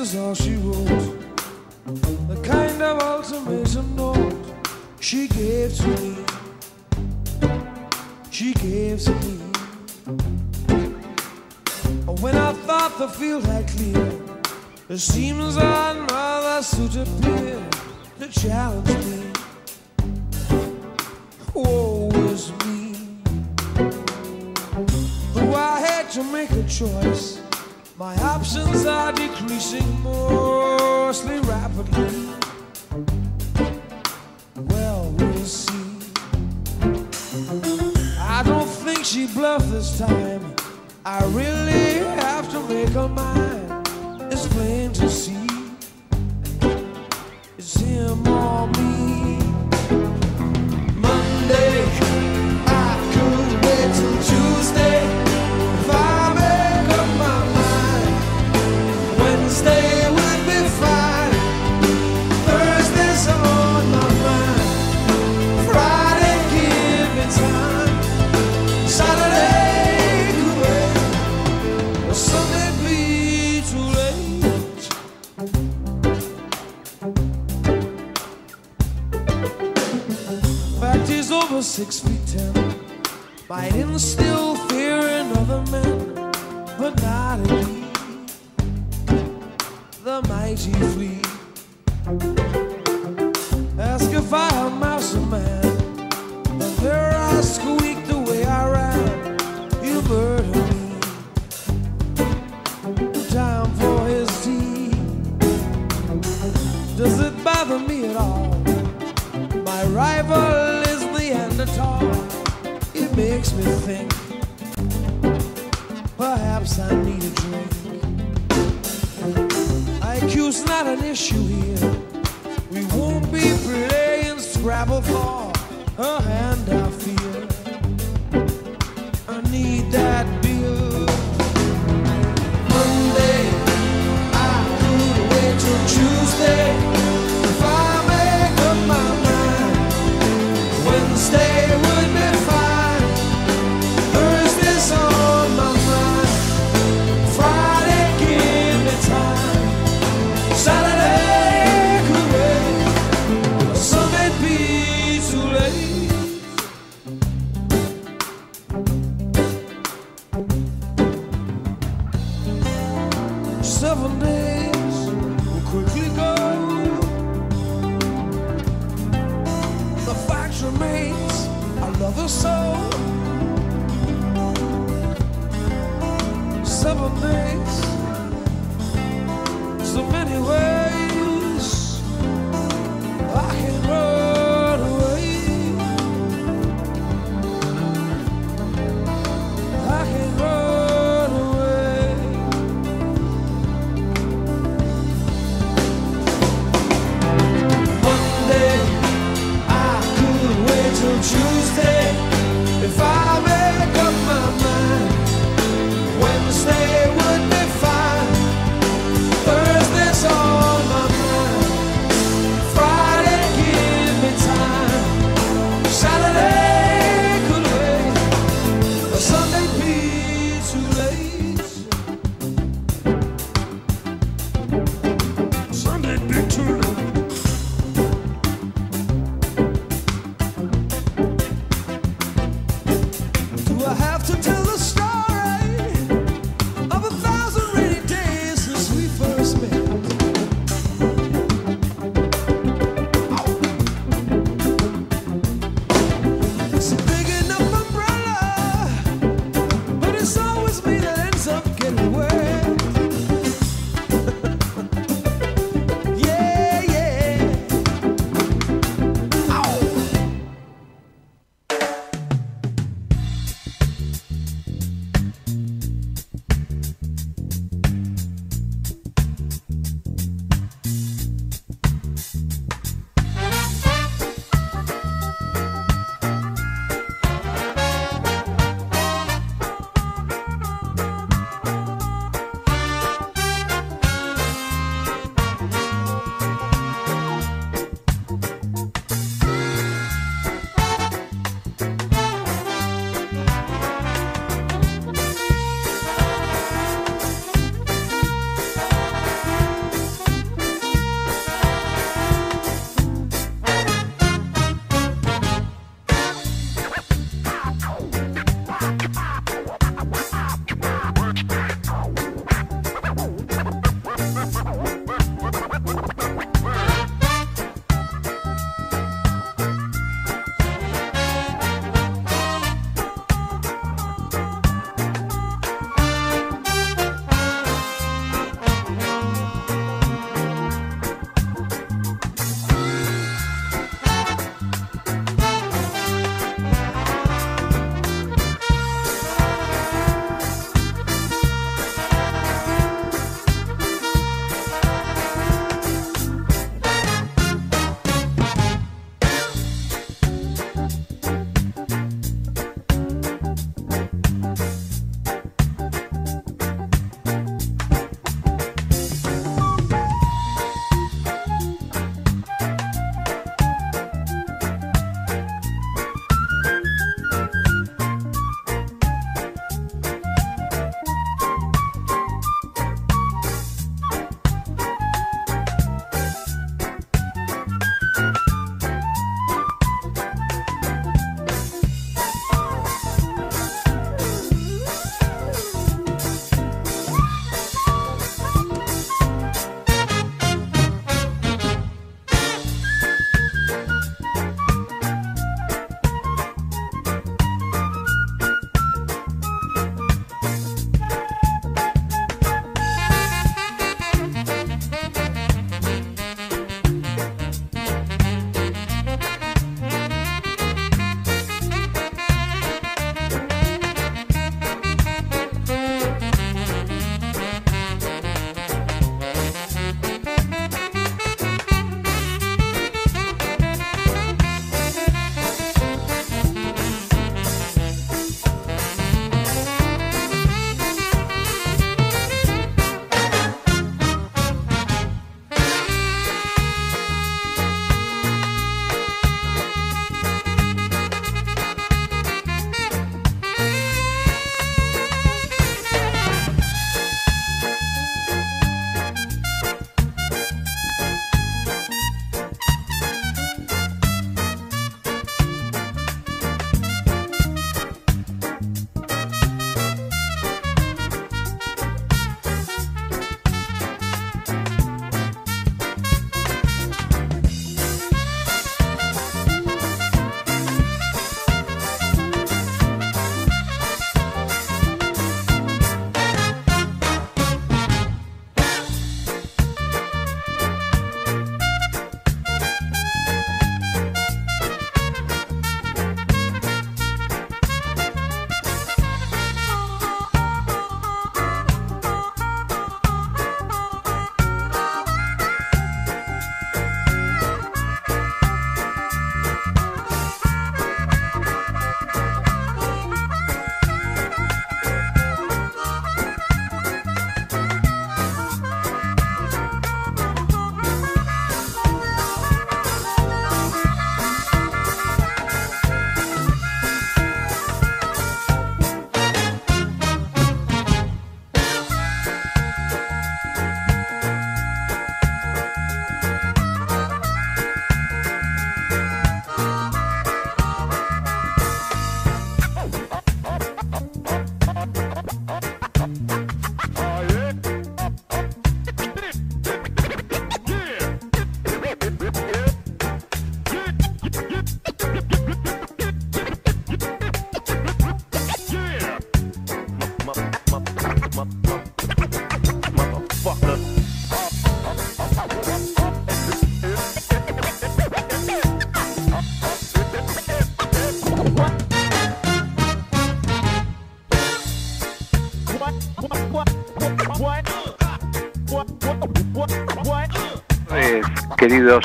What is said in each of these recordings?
is all she wrote. The kind of ultimatum note she gave to me. She gave to me. When I thought the field had cleared, it seems another suit appeared to challenge me. Woe is me. Though I had to make a choice, my options are decreasing mostly rapidly. Well, we'll see. I don't think she bluffed this time. I really have to make her mind. It's plain to see. It's him six feet ten, biting still, fearing other men, but not in me. The mighty fleet. Makes me think. Perhaps I need a drink. IQ's not an issue here. We won't be playing Scrabble for a hand, I fear. I need that bill. Monday, I could wait till Tuesday.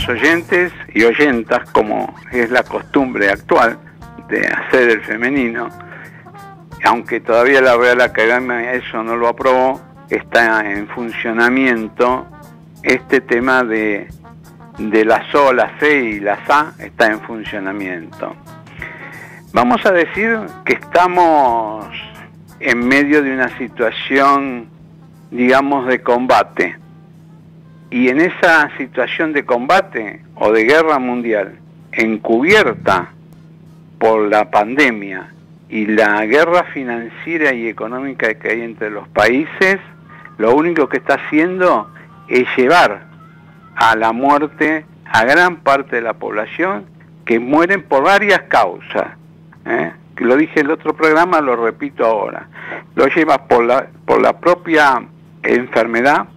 Oyentes y oyentas, como es la costumbre actual de hacer el femenino, aunque todavía la Real Academia eso no lo aprobó, está en funcionamiento este tema de, de la SO, la C y la SA está en funcionamiento. Vamos a decir que estamos en medio de una situación, digamos, de combate. Y en esa situación de combate o de guerra mundial, encubierta por la pandemia y la guerra financiera y económica que hay entre los países, lo único que está haciendo es llevar a la muerte a gran parte de la población que mueren por varias causas. ¿eh? Lo dije en el otro programa, lo repito ahora. Lo lleva por la, por la propia enfermedad,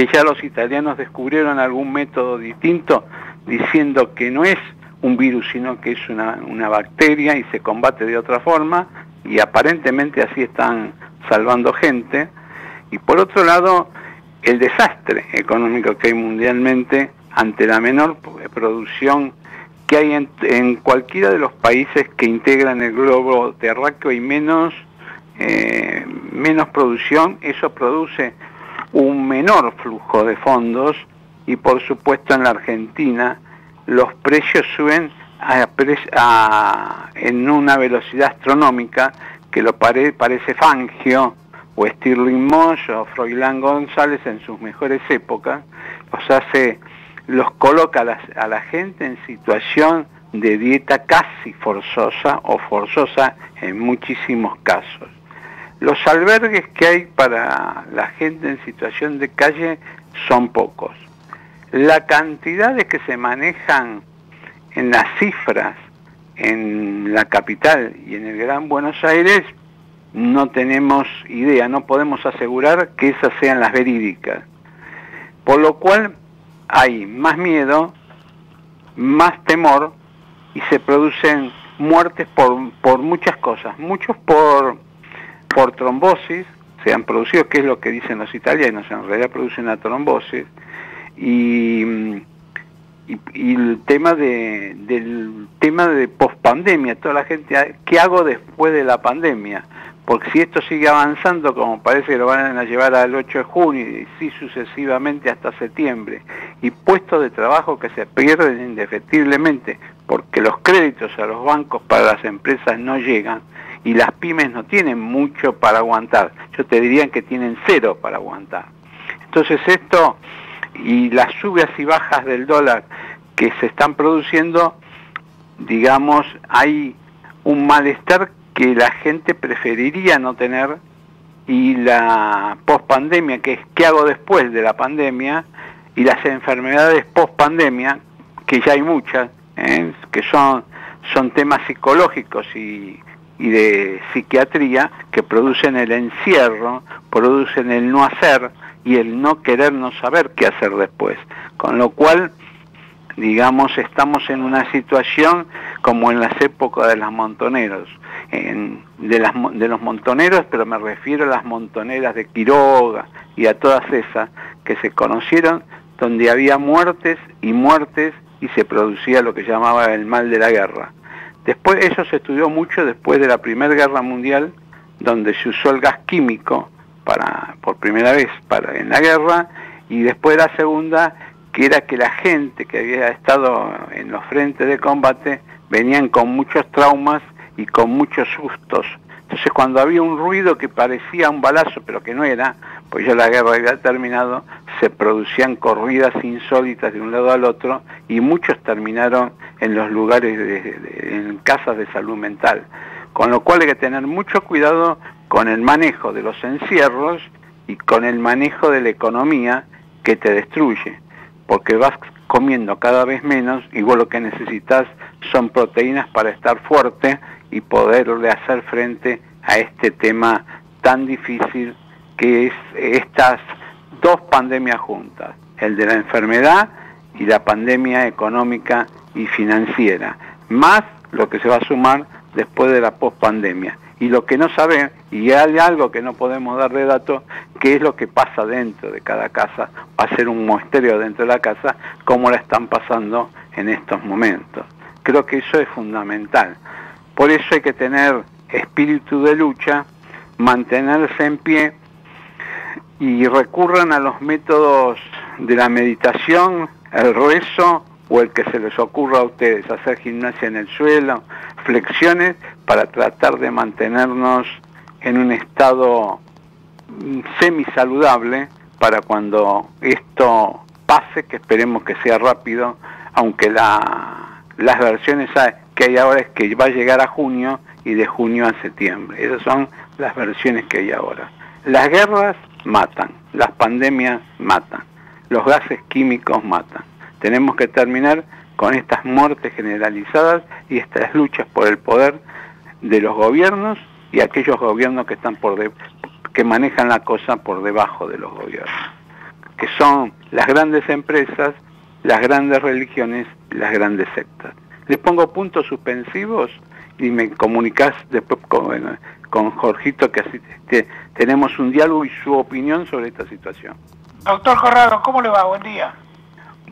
que ya los italianos descubrieron algún método distinto diciendo que no es un virus, sino que es una, una bacteria y se combate de otra forma, y aparentemente así están salvando gente. Y por otro lado, el desastre económico que hay mundialmente ante la menor producción que hay en, cualquiera de los países que integran el globo terráqueo y menos, eh, menos producción, eso produce un menor flujo de fondos y por supuesto en la Argentina los precios suben en una velocidad astronómica que lo parece Fangio o Stirling Mosh o Froilán González en sus mejores épocas, los hace, los coloca a la, gente en situación de dieta casi forzosa o forzosa en muchísimos casos. Los albergues que hay para la gente en situación de calle son pocos. La cantidad de que se manejan en las cifras en la capital y en el Gran Buenos Aires no tenemos idea, no podemos asegurar que esas sean las verídicas. Por lo cual hay más miedo, más temor y se producen muertes por, por muchas cosas. Muchos por, por trombosis, se han producido, que es lo que dicen los italianos, en realidad producen la trombosis. Y, el tema de, del tema de pospandemia, toda la gente, ¿qué hago después de la pandemia? porque si esto sigue avanzando, como parece que lo van a llevar al 8 de junio y sí sucesivamente hasta septiembre, y puestos de trabajo que se pierden indefectiblemente porque los créditos a los bancos para las empresas no llegan y las pymes no tienen mucho para aguantar, yo te diría que tienen cero para aguantar. Entonces esto y las subidas y bajas del dólar que se están produciendo, digamos, hay un malestar que la gente preferiría no tener y la pospandemia, que es qué hago después de la pandemia, y las enfermedades pospandemia, que ya hay muchas, ¿eh? que son, son temas psicológicos y, y de psiquiatría que producen el encierro, producen el no hacer y el no querer no saber qué hacer después. Con lo cual, digamos, estamos en una situación como en las épocas de los montoneros las, de los montoneros, pero me refiero a las montoneras de Quiroga y a todas esas que se conocieron, donde había muertes y muertes y se producía lo que llamaba el mal de la guerra. Después, eso se estudió mucho después de la Primera Guerra Mundial, donde se usó el gas químico para, por primera vez para, en la guerra, y después de la Segunda, que era que la gente que había estado en los frentes de combate venían con muchos traumas y con muchos sustos. Entonces cuando había un ruido que parecía un balazo, pero que no era, pues ya la guerra había terminado, se producían corridas insólitas de un lado al otro y muchos terminaron en los lugares, de, en casas de salud mental. Con lo cual hay que tener mucho cuidado con el manejo de los encierros y con el manejo de la economía que te destruye, porque vas comiendo cada vez menos y vos lo que necesitas son proteínas para estar fuerte y poderle hacer frente a este tema tan difícil que es estas dos pandemias juntas, el de la enfermedad y la pandemia económica y financiera, más lo que se va a sumar después de la pospandemia. Y lo que no saben, y hay algo que no podemos dar de dato, qué es lo que pasa dentro de cada casa, va a ser un muestreo dentro de la casa, cómo la están pasando en estos momentos. Creo que eso es fundamental. Por eso hay que tener espíritu de lucha, mantenerse en pie y recurran a los métodos de la meditación, el rezo o el que se les ocurra a ustedes, hacer gimnasia en el suelo, flexiones, para tratar de mantenernos en un estado semi-saludable para cuando esto pase, que esperemos que sea rápido, aunque la, las versiones que hay ahora es que va a llegar a junio y de junio a septiembre. Esas son las versiones que hay ahora. Las guerras matan, las pandemias matan, los gases químicos matan. Tenemos que terminar con estas muertes generalizadas y estas luchas por el poder de los gobiernos y aquellos gobiernos que están por que manejan la cosa por debajo de los gobiernos, que son las grandes empresas, las grandes religiones, las grandes sectas. Les pongo puntos suspensivos y me comunicas después con, con Jorgito que así tenemos un diálogo y su opinión sobre esta situación. Doctor Corrado, ¿cómo le va? Buen día.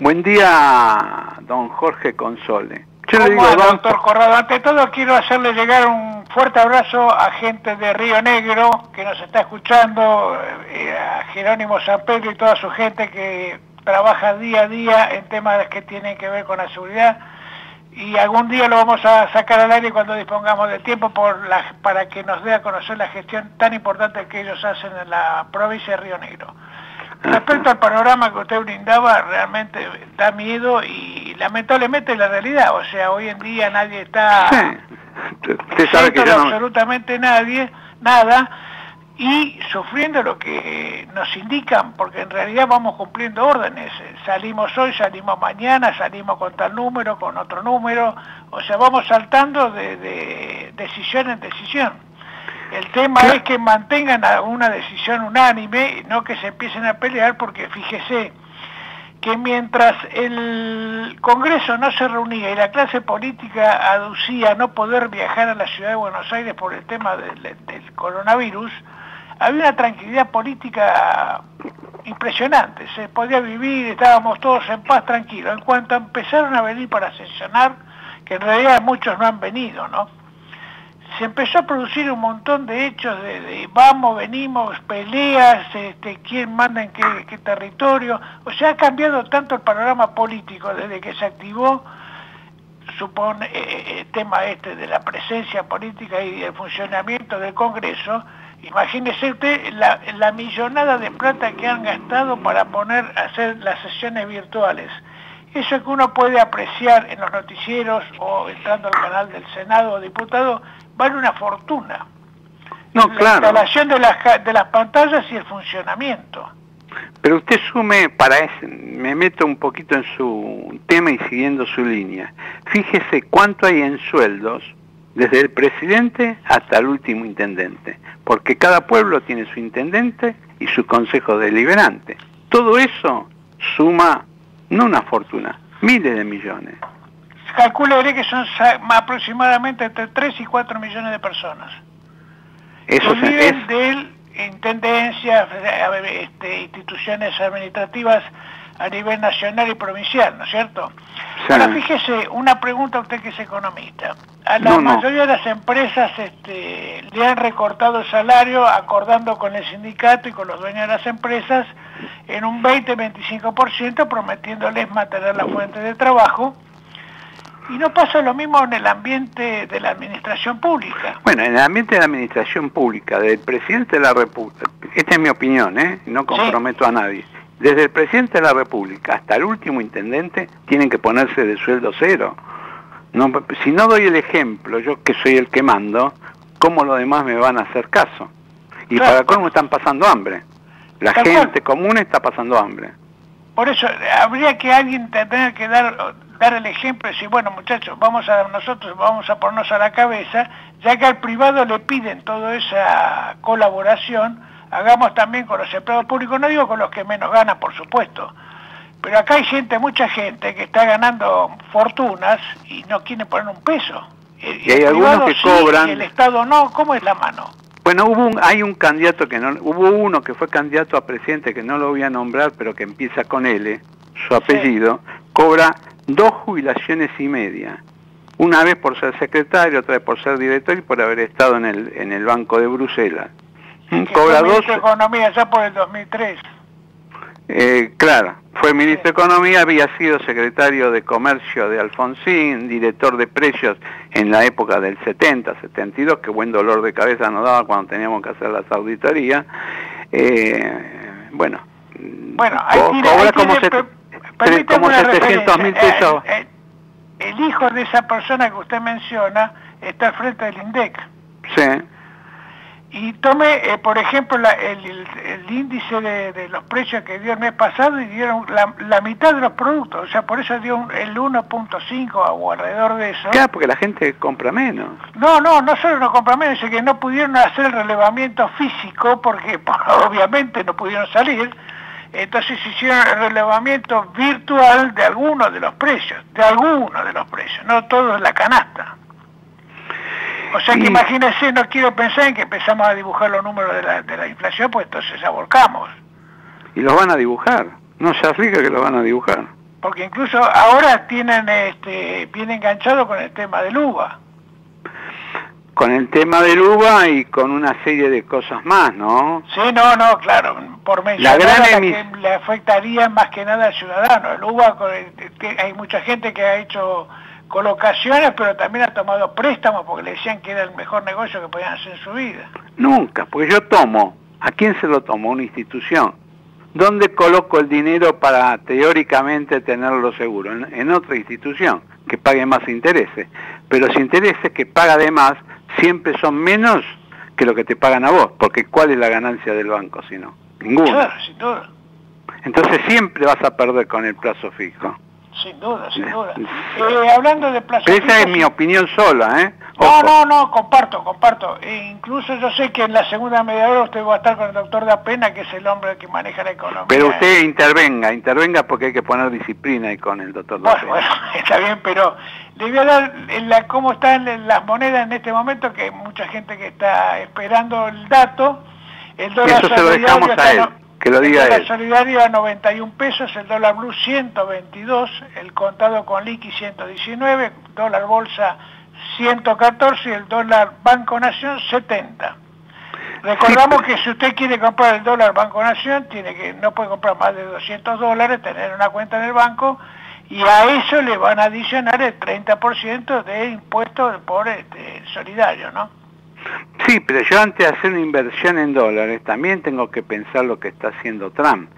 Buen día, don Jorge Console. Yo le digo, doctor Corrado? Ante todo quiero hacerle llegar un fuerte abrazo a gente de Río Negro que nos está escuchando, eh, a Jerónimo San Pedro y toda su gente que trabaja día a día en temas que tienen que ver con la seguridad y algún día lo vamos a sacar al aire cuando dispongamos de tiempo por para que nos dé a conocer la gestión tan importante que ellos hacen en la provincia de Río Negro. Respecto al panorama que usted brindaba, realmente da miedo y lamentablemente la realidad. O sea, hoy en día nadie está... Usted sabe que absolutamente nadie, nada, y sufriendo lo que nos indican, porque en realidad vamos cumpliendo órdenes. Salimos hoy, salimos mañana, salimos con tal número, con otro número, o sea, vamos saltando de, de decisión en decisión. El tema es que mantengan una decisión unánime, no que se empiecen a pelear, porque fíjese que mientras el Congreso no se reunía y la clase política aducía no poder viajar a la ciudad de Buenos Aires por el tema del, coronavirus, había una tranquilidad política impresionante, se podía vivir, estábamos todos en paz, tranquilos. En cuanto empezaron a venir para sesionar, que en realidad muchos no han venido, ¿no? se empezó a producir un montón de hechos de, vamos, venimos, peleas, este, quién manda en qué, territorio. O sea, ha cambiado tanto el panorama político desde que se activó, supone, eh, eh, el tema este de la presencia política y el funcionamiento del Congreso. Imagínese usted la, la millonada de plata que han gastado para poner a hacer las sesiones virtuales. Eso que uno puede apreciar en los noticieros o entrando al canal del Senado o diputado, vale una fortuna. No, la claro. instalación de las, de las pantallas y el funcionamiento. Pero usted sume, para eso, me meto un poquito en su tema y siguiendo su línea. Fíjese cuánto hay en sueldos desde el presidente hasta el último intendente, porque cada pueblo tiene su intendente y su consejo deliberante. Todo eso suma no una fortuna, miles de millones. Calcularé que son aproximadamente entre 3 y 4 millones de personas. Eso que viven de intendencias, este, instituciones administrativas a nivel nacional y provincial, ¿no es cierto? Ahora fíjese, una pregunta a usted que es economista. A la mayoría de las empresas este, le han recortado el salario acordando con el sindicato y con los dueños de las empresas en un 20-25% prometiéndoles mantener la fuente de trabajo y no pasa lo mismo en el ambiente de la administración pública. Bueno, en el ambiente de la administración pública, del presidente de la República, esta es mi opinión, ¿eh? no comprometo a nadie, desde el presidente de la República hasta el último intendente tienen que ponerse de sueldo cero. No, si no doy el ejemplo, yo que soy el que mando, ¿cómo los demás me van a hacer caso? Y para cómo están pasando hambre. La gente común está pasando hambre. Por eso, habría que alguien tener que dar dar el ejemplo y decir, bueno muchachos, vamos a nosotros vamos a ponernos a la cabeza, ya que al privado le piden toda esa colaboración, hagamos también con los empleados públicos, no digo con los que menos ganan, por supuesto, pero acá hay gente, mucha gente que está ganando fortunas y no quiere poner un peso. y hay algunos que cobran... el Estado no, ¿cómo es la mano? Bueno, hubo un, hay un candidato que no, hubo uno que fue candidato a presidente que no lo voy a nombrar, pero que empieza con L, su apellido, cobra dos jubilaciones y media. Una vez por ser secretario, otra vez por ser director y por haber estado en el, en el Banco de Bruselas. Cobra dos... de Economía ya por el 2003. Eh, claro, fue ministro de Economía, había sido secretario de Comercio de Alfonsín, director de precios en la época del 70, 72, que buen dolor de cabeza nos daba cuando teníamos que hacer las auditorías. Eh, bueno, bueno cobra como, 700 mil pesos. Eh, el hijo de esa persona que usted menciona está al frente del INDEC. Sí. Y tome, eh, por ejemplo, el, índice de, los precios que dio el mes pasado y dieron la, mitad de los productos, o sea, por eso dio el 1.5 o alrededor de eso. Claro, porque la gente compra menos. No, no, no solo no compra menos, es que no pudieron hacer el relevamiento físico porque obviamente no pudieron salir, entonces hicieron el relevamiento virtual de algunos de los precios, de algunos de los precios, no todos la canasta. O sea que imagínense, no quiero pensar en que empezamos a dibujar los números de la, de la inflación, pues entonces ya volcamos. Y los van a dibujar, no se aplica que los van a dibujar. Porque incluso ahora tienen, este, viene enganchado con el tema del UVA. Con el tema del UVA y con una serie de cosas más, ¿no? Sí, no, no, claro, por mencionar la, que le afectaría más que nada al ciudadano. El UVA, hay mucha gente que ha hecho colocaciones, pero también ha tomado préstamos porque le decían que era el mejor negocio que podían hacer en su vida. Nunca, porque yo tomo. ¿A quién se lo tomo? Una institución. ¿Dónde coloco el dinero para teóricamente tenerlo seguro? En, otra institución, que pague más intereses. Pero los intereses que paga de más siempre son menos que lo que te pagan a vos, porque ¿cuál es la ganancia del banco si no? Ninguna. Claro. Entonces siempre vas a perder con el plazo fijo. Sin duda, sin duda. Eh, hablando de plazo Esa es mi opinión sola, ¿eh? No, no, no, comparto, comparto. E incluso yo sé que en la segunda media hora usted va a estar con el doctor de Apena, que es el hombre que maneja la economía. Pero usted intervenga, intervenga porque hay que poner disciplina ahí con el doctor de bueno, Bueno, está bien, pero le voy a dar la, cómo están las monedas en este momento, que hay mucha gente que está esperando el dato. El dólar Eso se lo dejamos a él. Que lo diga el dólar solidario a 91 pesos, el dólar blue 122, el contado con liqui 119, dólar bolsa 114 y el dólar Banco Nación 70. Recordamos que si usted quiere comprar el dólar Banco Nación, tiene que no puede comprar más de 200 dólares, tener una cuenta en el banco y a eso le van a adicionar el 30% de impuestos por este, solidario, ¿no? Sí, pero yo antes de hacer una inversión en dólares también tengo que pensar lo que está haciendo Trump.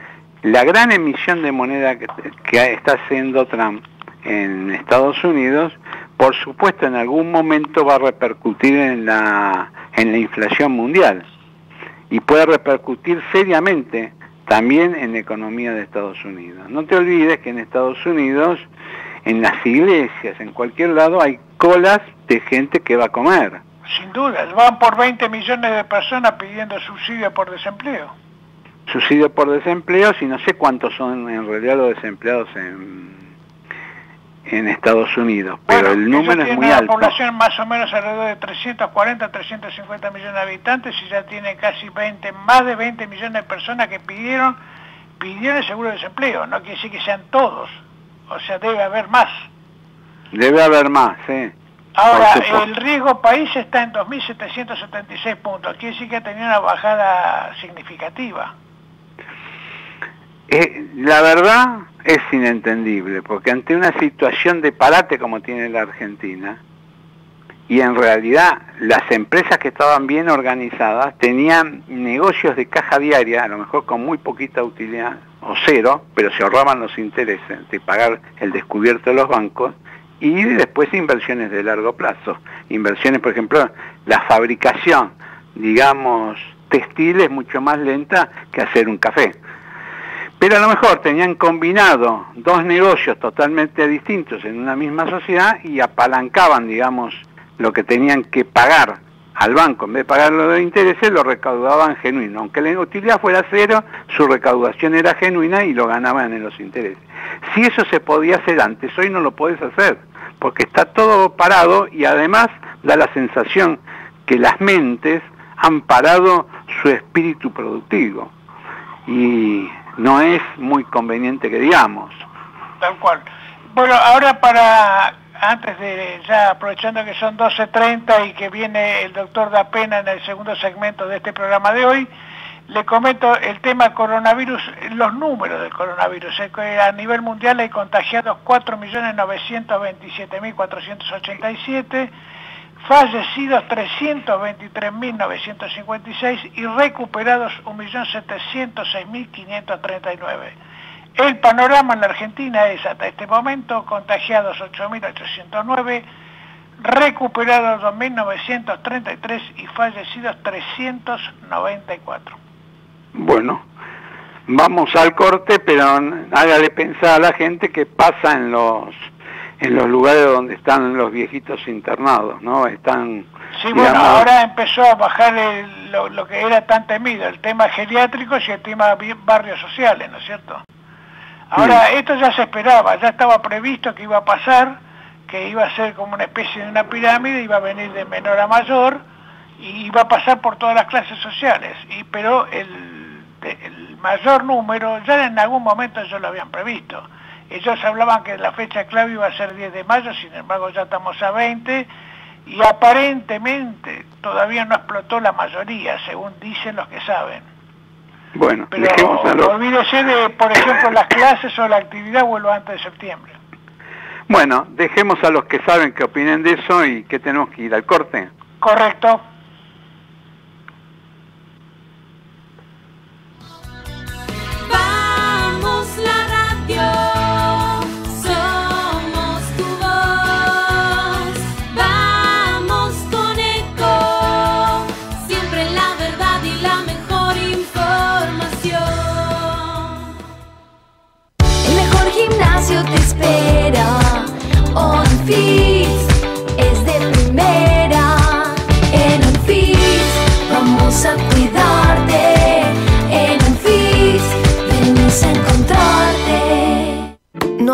La gran emisión de moneda que, está haciendo Trump en Estados Unidos, por supuesto en algún momento va a repercutir en la, en la inflación mundial y puede repercutir seriamente también en la economía de Estados Unidos. No te olvides que en Estados Unidos, en las iglesias, en cualquier lado, hay colas de gente que va a comer. Sin duda, van por 20 millones de personas pidiendo subsidio por desempleo. Subsidio por desempleo, si no sé cuántos son en realidad los desempleados en, en Estados Unidos, pero el número es muy una alto. una población más o menos alrededor de 340, 350 millones de habitantes y ya tiene casi 20, más de 20 millones de personas que pidieron, pidieron el seguro de desempleo. No quiere decir que sean todos, o sea, debe haber más. Debe haber más, sí. Ahora, el riesgo país está en 2.776 puntos. Quiere decir que ha tenido una bajada significativa. Eh, la verdad es inentendible, porque ante una situación de parate como tiene la Argentina, y en realidad las empresas que estaban bien organizadas tenían negocios de caja diaria, a lo mejor con muy poquita utilidad, o cero, pero se ahorraban los intereses de pagar el descubierto de los bancos, y después inversiones de largo plazo. Inversiones, por ejemplo, la fabricación, digamos, textil es mucho más lenta que hacer un café. Pero a lo mejor tenían combinado dos negocios totalmente distintos en una misma sociedad y apalancaban, digamos, lo que tenían que pagar al banco. En vez de pagar los intereses, lo recaudaban genuino. Aunque la utilidad fuera cero, su recaudación era genuina y lo ganaban en los intereses. Si eso se podía hacer antes, hoy no lo puedes hacer porque está todo parado y además da la sensación que las mentes han parado su espíritu productivo. Y no es muy conveniente que digamos. Tal cual. Bueno, ahora para, antes de, ya aprovechando que son 12.30 y que viene el doctor Da Pena en el segundo segmento de este programa de hoy, le comento el tema coronavirus, los números del coronavirus. A nivel mundial hay contagiados 4.927.487, fallecidos 323.956 y recuperados 1.706.539. El panorama en la Argentina es hasta este momento contagiados 8.809, recuperados 2.933 y fallecidos 394. Bueno, vamos al corte, pero hágale pensar a la gente que pasa en los en los lugares donde están los viejitos internados, ¿no? Están... Sí, bueno, ahora empezó a bajar lo, que era tan temido, el tema geriátrico y el tema barrios sociales, ¿no es cierto? Ahora, esto ya se esperaba, ya estaba previsto que iba a pasar, que iba a ser como una especie de una pirámide, iba a venir de menor a mayor, y iba a pasar por todas las clases sociales, y, pero el, el mayor número, ya en algún momento ellos lo habían previsto. Ellos hablaban que la fecha clave iba a ser 10 de mayo, sin embargo ya estamos a 20, y aparentemente todavía no explotó la mayoría, según dicen los que saben. Bueno, Pero dejemos a olvídese de, por ejemplo, las clases o la actividad vuelvo antes de septiembre. Bueno, dejemos a los que saben que opinen de eso y que tenemos que ir al corte. Correcto.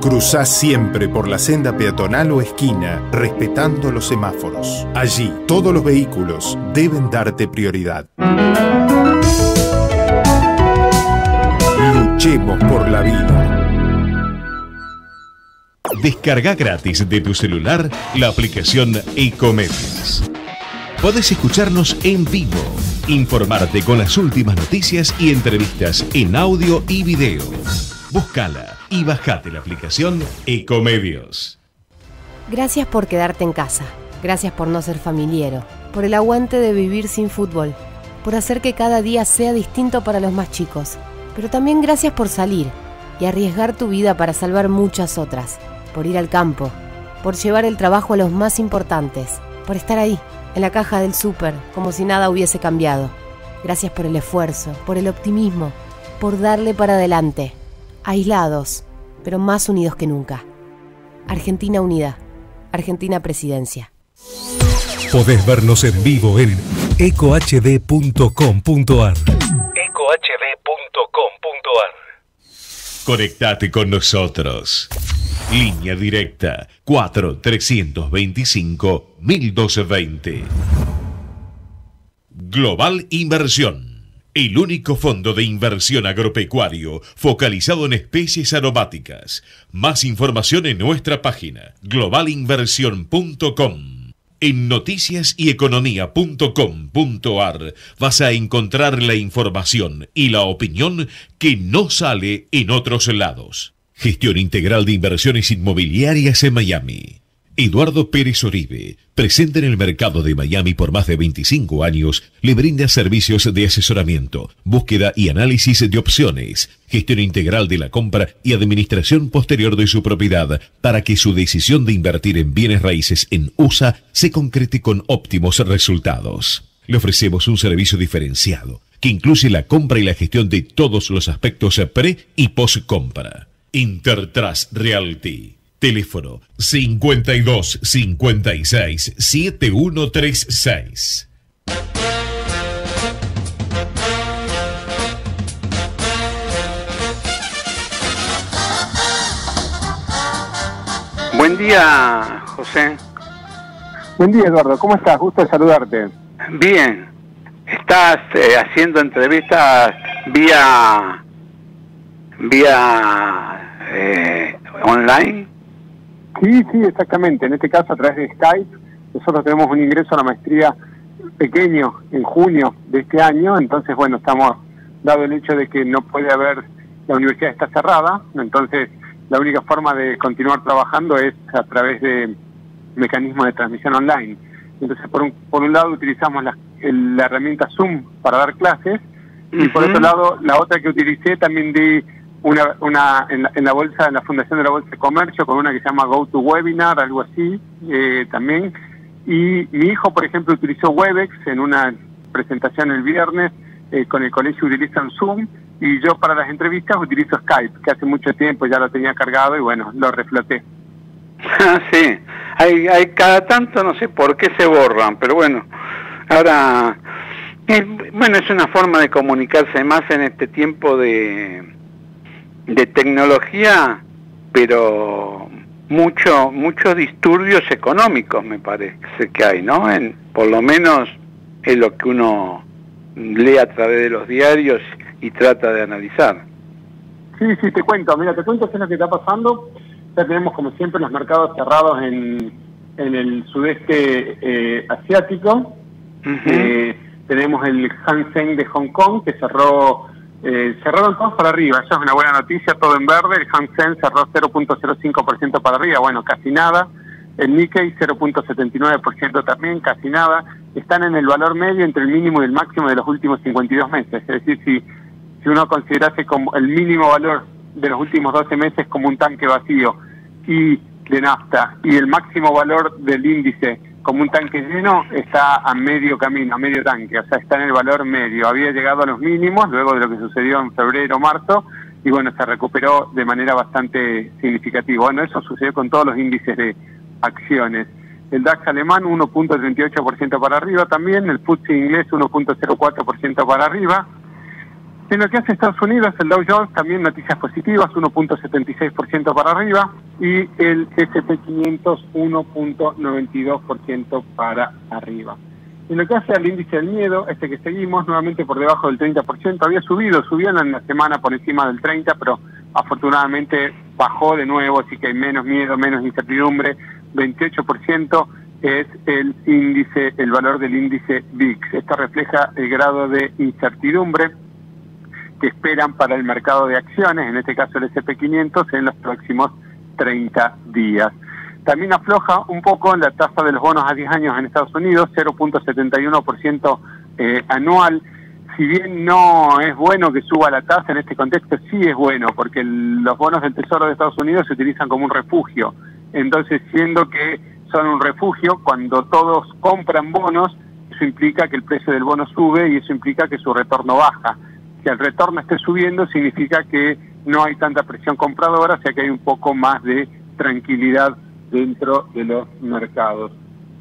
Cruzá siempre por la senda peatonal o esquina, respetando los semáforos. Allí, todos los vehículos deben darte prioridad. Luchemos por la vida. Descarga gratis de tu celular la aplicación Ecomedios. Podés escucharnos en vivo, informarte con las últimas noticias y entrevistas en audio y video. Búscala y bajate la aplicación Ecomedios. Gracias por quedarte en casa. Gracias por no ser familiero. Por el aguante de vivir sin fútbol. Por hacer que cada día sea distinto para los más chicos. Pero también gracias por salir y arriesgar tu vida para salvar muchas otras. Por ir al campo. Por llevar el trabajo a los más importantes. Por estar ahí, en la caja del súper, como si nada hubiese cambiado. Gracias por el esfuerzo, por el optimismo, por darle para adelante aislados, pero más unidos que nunca. Argentina Unida, Argentina Presidencia. Podés vernos en vivo en ecohd.com.ar. ecohd.com.ar. Conectate con nosotros. Línea directa 4325 1220. Global Inversión el único fondo de inversión agropecuario focalizado en especies aromáticas. Más información en nuestra página globalinversión.com. En noticiasyeconomía.com.ar vas a encontrar la información y la opinión que no sale en otros lados. Gestión integral de inversiones inmobiliarias en Miami. Eduardo Pérez Oribe, presente en el mercado de Miami por más de 25 años, le brinda servicios de asesoramiento, búsqueda y análisis de opciones, gestión integral de la compra y administración posterior de su propiedad para que su decisión de invertir en bienes raíces en USA se concrete con óptimos resultados. Le ofrecemos un servicio diferenciado que incluye la compra y la gestión de todos los aspectos pre y post compra. Intertrust Realty Teléfono 52 56 7136. Buen día, José. Buen día, Eduardo. ¿Cómo estás? Gusto de saludarte. Bien. ¿Estás eh, haciendo entrevistas vía vía eh, online? Sí, sí, exactamente. En este caso, a través de Skype, nosotros tenemos un ingreso a la maestría pequeño en junio de este año, entonces, bueno, estamos, dado el hecho de que no puede haber, la universidad está cerrada, entonces la única forma de continuar trabajando es a través de mecanismos de transmisión online. Entonces, por un, por un lado, utilizamos la, la herramienta Zoom para dar clases, y por otro lado, la otra que utilicé también di una, una en, la, bolsa, en la fundación de la Bolsa de Comercio, con una que se llama GoToWebinar, algo así, eh, también. Y mi hijo, por ejemplo, utilizó Webex en una presentación el viernes, eh, con el colegio utilizan Zoom, y yo para las entrevistas utilizo Skype, que hace mucho tiempo ya lo tenía cargado y bueno, lo refloté. sí, hay, hay cada tanto, no sé por qué se borran, pero bueno, ahora, bueno, es una forma de comunicarse más en este tiempo de de tecnología, pero mucho, muchos disturbios económicos me parece que hay, ¿no? En, por lo menos es lo que uno lee a través de los diarios y trata de analizar. Sí, sí, te cuento, mira, te cuento qué es lo que está pasando. Ya tenemos como siempre los mercados cerrados en, en el sudeste eh, asiático. Eh, tenemos el Hang de Hong Kong que cerró eh, cerraron todos para arriba, eso es una buena noticia, todo en verde, el Hansen cerró 0.05% para arriba, bueno, casi nada, el Nikkei 0.79% también, casi nada, están en el valor medio entre el mínimo y el máximo de los últimos 52 meses, es decir, si, si uno considerase como el mínimo valor de los últimos 12 meses como un tanque vacío y de nafta y el máximo valor del índice como un tanque lleno, está a medio camino, a medio tanque, o sea, está en el valor medio. Había llegado a los mínimos luego de lo que sucedió en febrero, marzo, y bueno, se recuperó de manera bastante significativa. Bueno, eso sucedió con todos los índices de acciones. El DAX alemán 1.38% para arriba también, el FTSE inglés 1.04% para arriba, en lo que hace Estados Unidos, el Dow Jones también noticias positivas, 1.76% para arriba, y el SP500 1.92% para arriba. En lo que hace al índice del miedo, este que seguimos, nuevamente por debajo del 30%, había subido, subió en la semana por encima del 30%, pero afortunadamente bajó de nuevo, así que hay menos miedo, menos incertidumbre, 28% es el índice, el valor del índice VIX. Esto refleja el grado de incertidumbre que esperan para el mercado de acciones, en este caso el SP500, en los próximos 30 días. También afloja un poco la tasa de los bonos a 10 años en Estados Unidos, 0.71% eh, anual. Si bien no es bueno que suba la tasa en este contexto, sí es bueno, porque los bonos del Tesoro de Estados Unidos se utilizan como un refugio. Entonces, siendo que son un refugio, cuando todos compran bonos, eso implica que el precio del bono sube y eso implica que su retorno baja que el retorno esté subiendo significa que no hay tanta presión compradora, o sea que hay un poco más de tranquilidad dentro de los mercados.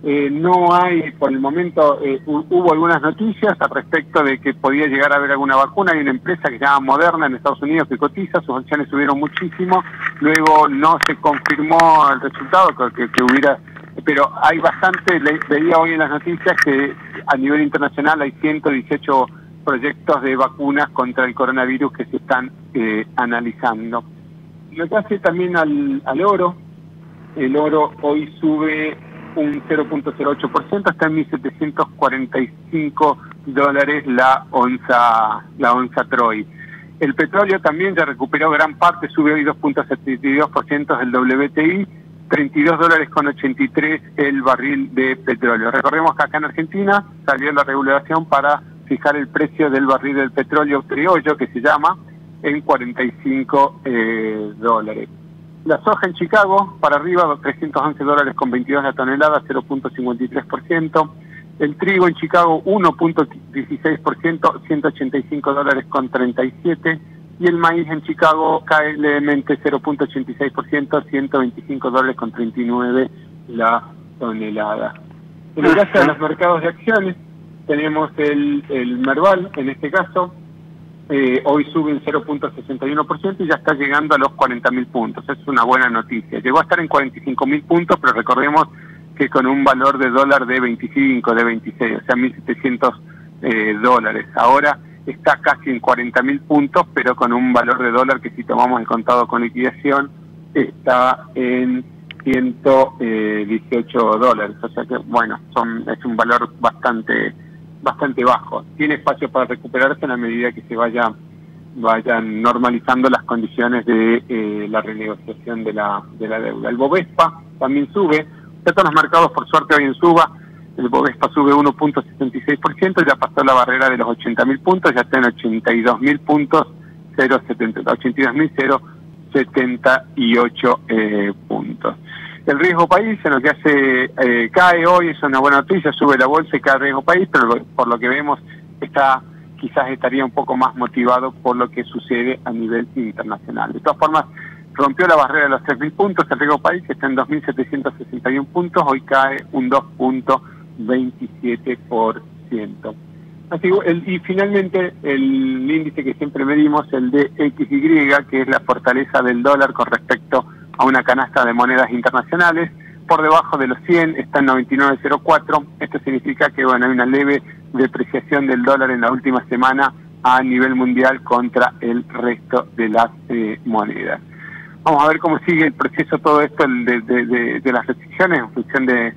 Eh, no hay, por el momento, eh, hubo algunas noticias al respecto de que podía llegar a haber alguna vacuna. Hay una empresa que se llama Moderna en Estados Unidos que cotiza, sus acciones subieron muchísimo, luego no se confirmó el resultado que, que hubiera, pero hay bastante, veía hoy en las noticias que a nivel internacional hay 118 proyectos de vacunas contra el coronavirus que se están eh, analizando. Lo que hace también al, oro, el oro hoy sube un 0.08%, está en 1.745 dólares la onza, la onza Troy. El petróleo también ya recuperó gran parte, sube hoy 2.72% del WTI, 32 dólares con 83 el barril de petróleo. Recordemos que acá en Argentina salió la regulación para fijar el precio del barril del petróleo criollo, que se llama, en 45 eh, dólares. La soja en Chicago, para arriba, 311 dólares con 22 la tonelada, 0.53%. El trigo en Chicago, 1.16%, 185 dólares con 37. Y el maíz en Chicago cae levemente 0.86%, 125 dólares con 39 la tonelada. En el caso de los mercados de acciones, tenemos el, Merval, en este caso, eh, hoy sube un 0.61% y ya está llegando a los 40.000 puntos. Es una buena noticia. Llegó a estar en 45.000 puntos, pero recordemos que con un valor de dólar de 25, de 26, o sea, 1.700 eh, dólares. Ahora está casi en 40.000 puntos, pero con un valor de dólar que si tomamos el contado con liquidación está en 118 dólares. O sea que, bueno, son, es un valor bastante bastante bajo. Tiene espacio para recuperarse en la medida que se vaya vayan normalizando las condiciones de eh, la renegociación de la, de la deuda. El Bovespa también sube, todos los mercados por suerte hoy en suba, el Bovespa sube 1.66%, ya pasó la barrera de los 80.000 puntos, ya está en 82.000 puntos, 82.078 eh, puntos el riesgo país en lo que hace eh, cae hoy, es una buena noticia, sube la bolsa y cae el riesgo país, pero por lo que vemos está quizás estaría un poco más motivado por lo que sucede a nivel internacional. De todas formas, rompió la barrera de los 3.000 puntos, el riesgo país está en 2.761 puntos, hoy cae un 2.27%. Así, el, y finalmente el índice que siempre medimos, el de XY, que es la fortaleza del dólar con respecto a una canasta de monedas internacionales. Por debajo de los 100 está en 99.04. Esto significa que bueno, hay una leve depreciación del dólar en la última semana a nivel mundial contra el resto de las eh, monedas. Vamos a ver cómo sigue el proceso todo esto de, las restricciones en función de,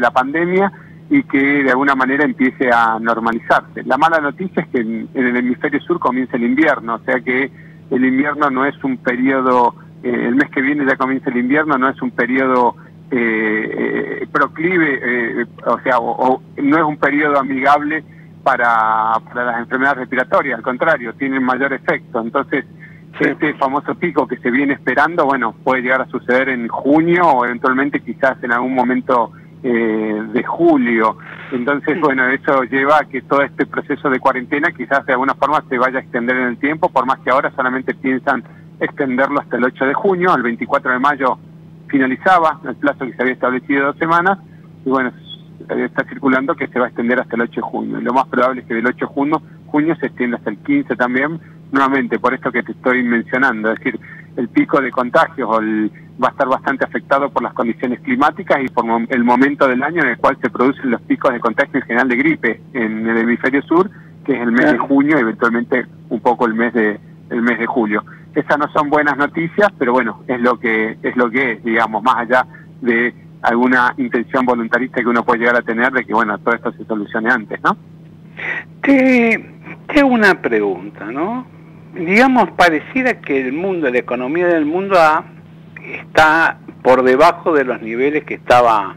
la pandemia y que de alguna manera empiece a normalizarse. La mala noticia es que en el hemisferio sur comienza el invierno, o sea que el invierno no es un periodo el mes que viene ya comienza el invierno, no es un periodo eh, eh, proclive, o sea, o, no es un periodo amigable para, para las enfermedades respiratorias, al contrario, tienen mayor efecto. Entonces, este famoso pico que se viene esperando, bueno, puede llegar a suceder en junio o eventualmente quizás en algún momento de julio. Entonces, bueno, eso lleva a que todo este proceso de cuarentena quizás de alguna forma se vaya a extender en el tiempo, por más que ahora solamente piensan extenderlo hasta el 8 de junio, el 24 de mayo finalizaba el plazo que se había establecido dos semanas, y bueno, está circulando que se va a extender hasta el 8 de junio. Lo más probable es que del 8 de junio, junio se extienda hasta el 15 también, nuevamente por esto que te estoy mencionando, es decir, el pico de contagios va a estar bastante afectado por las condiciones climáticas y por el momento del año en el cual se producen los picos de contagio en general de gripe en el hemisferio sur, que es el mes de junio y eventualmente un poco el mes de el mes de julio. Esas no son buenas noticias, pero bueno, es lo que es lo que es, digamos, más allá de alguna intención voluntarista que uno puede llegar a tener de que bueno, todo esto se solucione antes, ¿no? Te, te una pregunta, ¿no? Digamos, pareciera que el mundo, la economía del mundo está por debajo de los niveles que estaba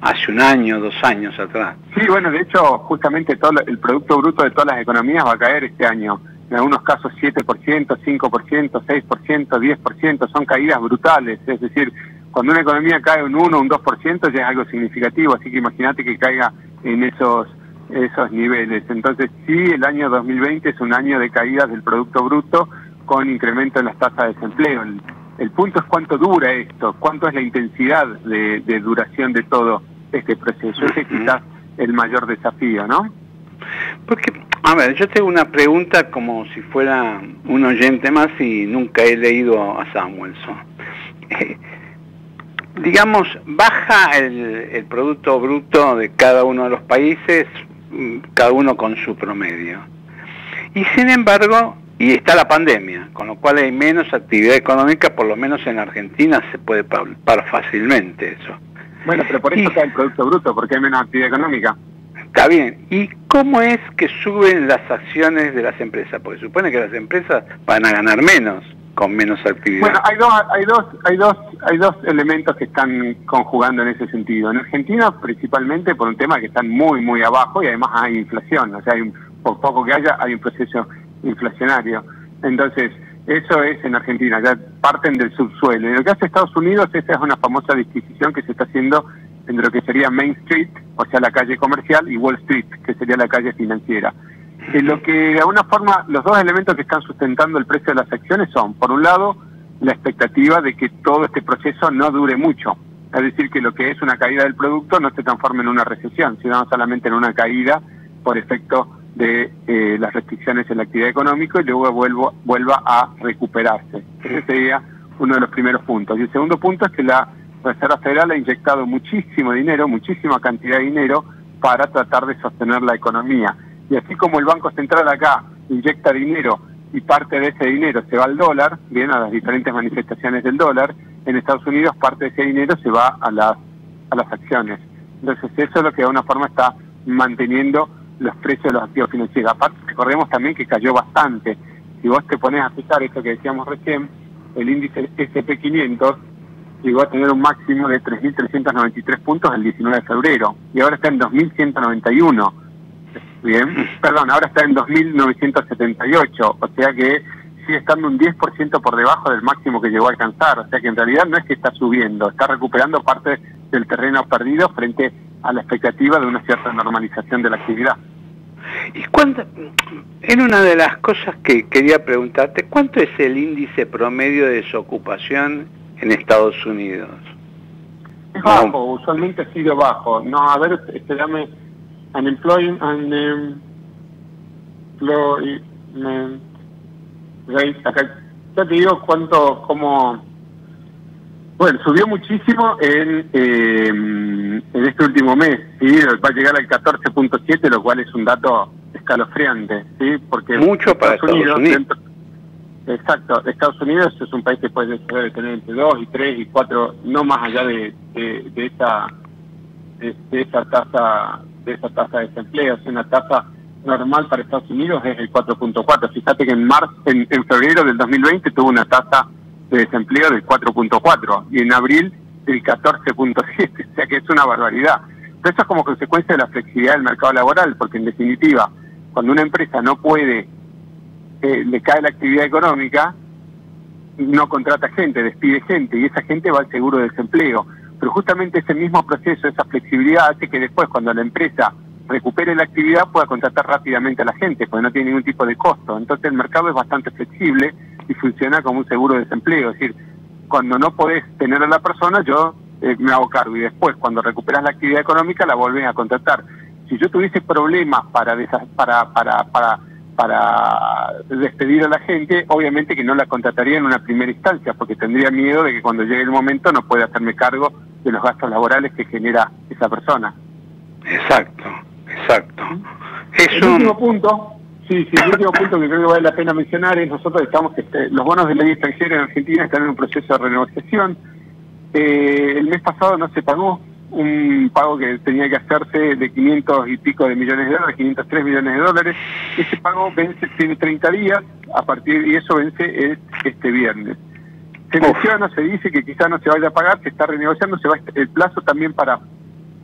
hace un año, dos años atrás. Sí, bueno, de hecho, justamente todo el Producto Bruto de todas las economías va a caer este año. En algunos casos 7%, 5%, 6%, 10%, son caídas brutales, es decir, cuando una economía cae un 1, un 2% ya es algo significativo, así que imagínate que caiga en esos esos niveles. Entonces sí, el año 2020 es un año de caídas del Producto Bruto con incremento en las tasas de desempleo. El, punto es cuánto dura esto, cuánto es la intensidad de, de duración de todo este proceso. Ese es quizás el mayor desafío, ¿no? Porque, a ver, yo tengo una pregunta como si fuera un oyente más y nunca he leído a Samuelson. digamos, baja el, Producto Bruto de cada uno de los países, cada uno con su promedio. Y sin embargo, y está la pandemia, con lo cual hay menos actividad económica, por lo menos en Argentina se puede parar fácilmente eso. Bueno, pero por eso cae el Producto Bruto, porque hay menos actividad económica. Está bien. ¿Y cómo es que suben las acciones de las empresas? Porque supone que las empresas van a ganar menos con menos actividad. Bueno, hay dos, hay dos, hay dos, hay dos elementos que están conjugando en ese sentido. En Argentina, principalmente por un tema que están muy, muy abajo y además hay inflación. O sea, hay un, por poco que haya, hay un proceso inflacionario. Entonces, eso es en Argentina, ya parten del subsuelo. Y lo que hace Estados Unidos, esa es una famosa disquisición que se está haciendo entre lo que sería Main Street, o sea, la calle comercial, y Wall Street, que sería la calle financiera. En lo que de alguna forma los dos elementos que están sustentando el precio de las acciones son, por un lado, la expectativa de que todo este proceso no dure mucho. Es decir, que lo que es una caída del producto no se transforme en una recesión, sino solamente en una caída por efecto de eh, las restricciones en la actividad económica y luego vuelvo, vuelva a recuperarse. Ese sería uno de los primeros puntos. Y el segundo punto es que la Reserva Federal ha inyectado muchísimo dinero, muchísima cantidad de dinero para tratar de sostener la economía. Y así como el Banco Central acá inyecta dinero y parte de ese dinero se va al dólar, bien, a las diferentes manifestaciones del dólar, en Estados Unidos parte de ese dinero se va a las, a las acciones. Entonces eso es lo que de alguna forma está manteniendo los precios de los activos financieros. Aparte, recordemos también que cayó bastante. Si vos te pones a fijar esto que decíamos recién, el índice SP500 llegó a tener un máximo de 3.393 puntos el 19 de febrero y ahora está en 2.191. Bien, perdón, ahora está en 2.978, o sea que sigue estando un 10% por debajo del máximo que llegó a alcanzar, o sea que en realidad no es que está subiendo, está recuperando parte del terreno perdido frente a la expectativa de una cierta normalización de la actividad. ¿Y cuánto, en una de las cosas que quería preguntarte, ¿cuánto es el índice promedio de desocupación en Estados Unidos? Es bajo, usualmente ha sido bajo. No, a ver, espérame, unemployment, unemployment rate, acá, ya te digo cuánto, cómo bueno, subió muchísimo en, eh, en este último mes, ¿sí? va a llegar al 14.7, lo cual es un dato escalofriante, ¿sí? porque mucho para Estados Unidos, exacto, Estados Unidos es un país que puede tener entre 2 y 3 y 4, no más allá de, de, de esa de, esa tasa de esa tasa de desempleo, es una tasa normal para Estados Unidos es el 4.4. Fíjate que en marzo, en, febrero del 2020 tuvo una tasa de desempleo del 4.4 y en abril del 14.7, o sea que es una barbaridad. Pero eso es como consecuencia de la flexibilidad del mercado laboral, porque en definitiva, cuando una empresa no puede, eh, le cae la actividad económica, no contrata gente, despide gente y esa gente va al seguro de desempleo. Pero justamente ese mismo proceso, esa flexibilidad hace que después cuando la empresa recupere la actividad pueda contratar rápidamente a la gente, porque no tiene ningún tipo de costo. Entonces el mercado es bastante flexible y funciona como un seguro de desempleo. Es decir, cuando no podés tener a la persona, yo eh, me hago cargo y después, cuando recuperas la actividad económica, la vuelven a contratar. Si yo tuviese problemas para, para, para, para, para despedir a la gente, obviamente que no la contrataría en una primera instancia, porque tendría miedo de que cuando llegue el momento no pueda hacerme cargo de los gastos laborales que genera esa persona. Exacto, exacto. Es el último punto Sí, sí, el último punto que creo que vale la pena mencionar es nosotros estamos este, los bonos de ley extranjera en Argentina están en un proceso de renegociación. Eh, el mes pasado no se pagó un pago que tenía que hacerse de 500 y pico de millones de dólares, 503 millones de dólares. Ese pago vence, tiene 30 días, a partir y eso vence este viernes. Se menciona, se dice que quizás no se vaya a pagar, se está renegociando, se va el plazo también para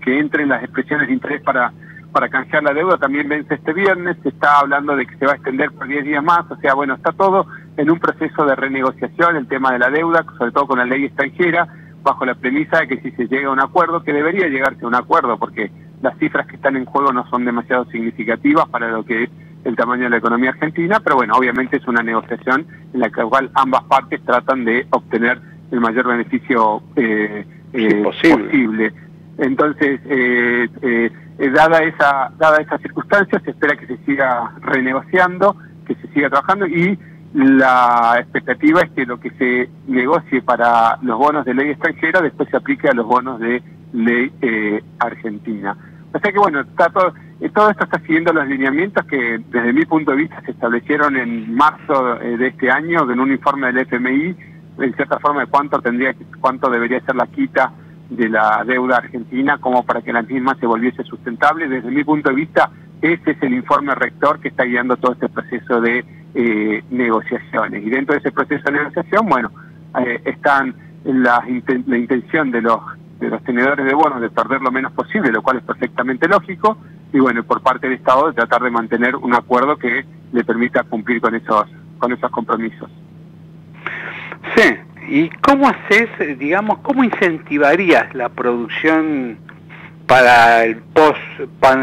que entren las expresiones de interés para para canjear la deuda también vence este viernes, se está hablando de que se va a extender por 10 días más, o sea, bueno, está todo en un proceso de renegociación, el tema de la deuda, sobre todo con la ley extranjera, bajo la premisa de que si se llega a un acuerdo, que debería llegarse a un acuerdo, porque las cifras que están en juego no son demasiado significativas para lo que es el tamaño de la economía argentina, pero bueno, obviamente es una negociación en la cual ambas partes tratan de obtener el mayor beneficio eh, eh, posible. Entonces, eh, eh eh, dada esa dada esa circunstancia se espera que se siga renegociando que se siga trabajando y la expectativa es que lo que se negocie para los bonos de ley extranjera después se aplique a los bonos de ley eh, argentina o sea que bueno está todo eh, todo esto está siguiendo los lineamientos que desde mi punto de vista se establecieron en marzo de este año en un informe del FMI en cierta forma de cuánto tendría cuánto debería ser la quita de la deuda argentina como para que la misma se volviese sustentable. Desde mi punto de vista, ese es el informe rector que está guiando todo este proceso de eh, negociaciones. Y dentro de ese proceso de negociación, bueno, eh, están la, la intención de los de los tenedores de bonos de perder lo menos posible, lo cual es perfectamente lógico, y bueno, por parte del Estado de tratar de mantener un acuerdo que le permita cumplir con esos, con esos compromisos. Sí, ¿y cómo haces, digamos, cómo incentivarías la producción para el post,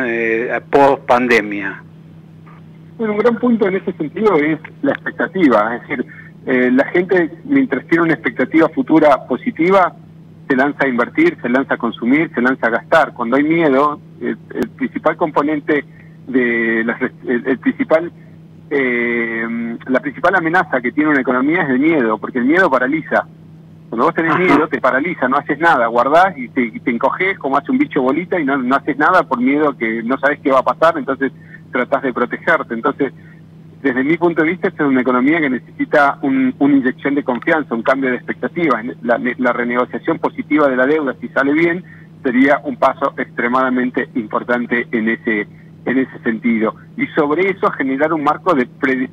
eh, post pandemia? Bueno, un gran punto en ese sentido es la expectativa, es decir, eh, la gente mientras tiene una expectativa futura positiva, se lanza a invertir, se lanza a consumir, se lanza a gastar. Cuando hay miedo, el, principal componente de la, el, principal eh, la principal amenaza que tiene una economía es el miedo, porque el miedo paraliza. Cuando vos tenés miedo, te paraliza, no haces nada, guardás y te, te encoges como hace un bicho bolita y no, no haces nada por miedo que no sabes qué va a pasar, entonces tratás de protegerte. Entonces, desde mi punto de vista, esta es una economía que necesita una inyección de confianza, un cambio de expectativas. La, renegociación positiva de la deuda, si sale bien, sería un paso extremadamente importante en ese en ese sentido. Y sobre eso generar un marco de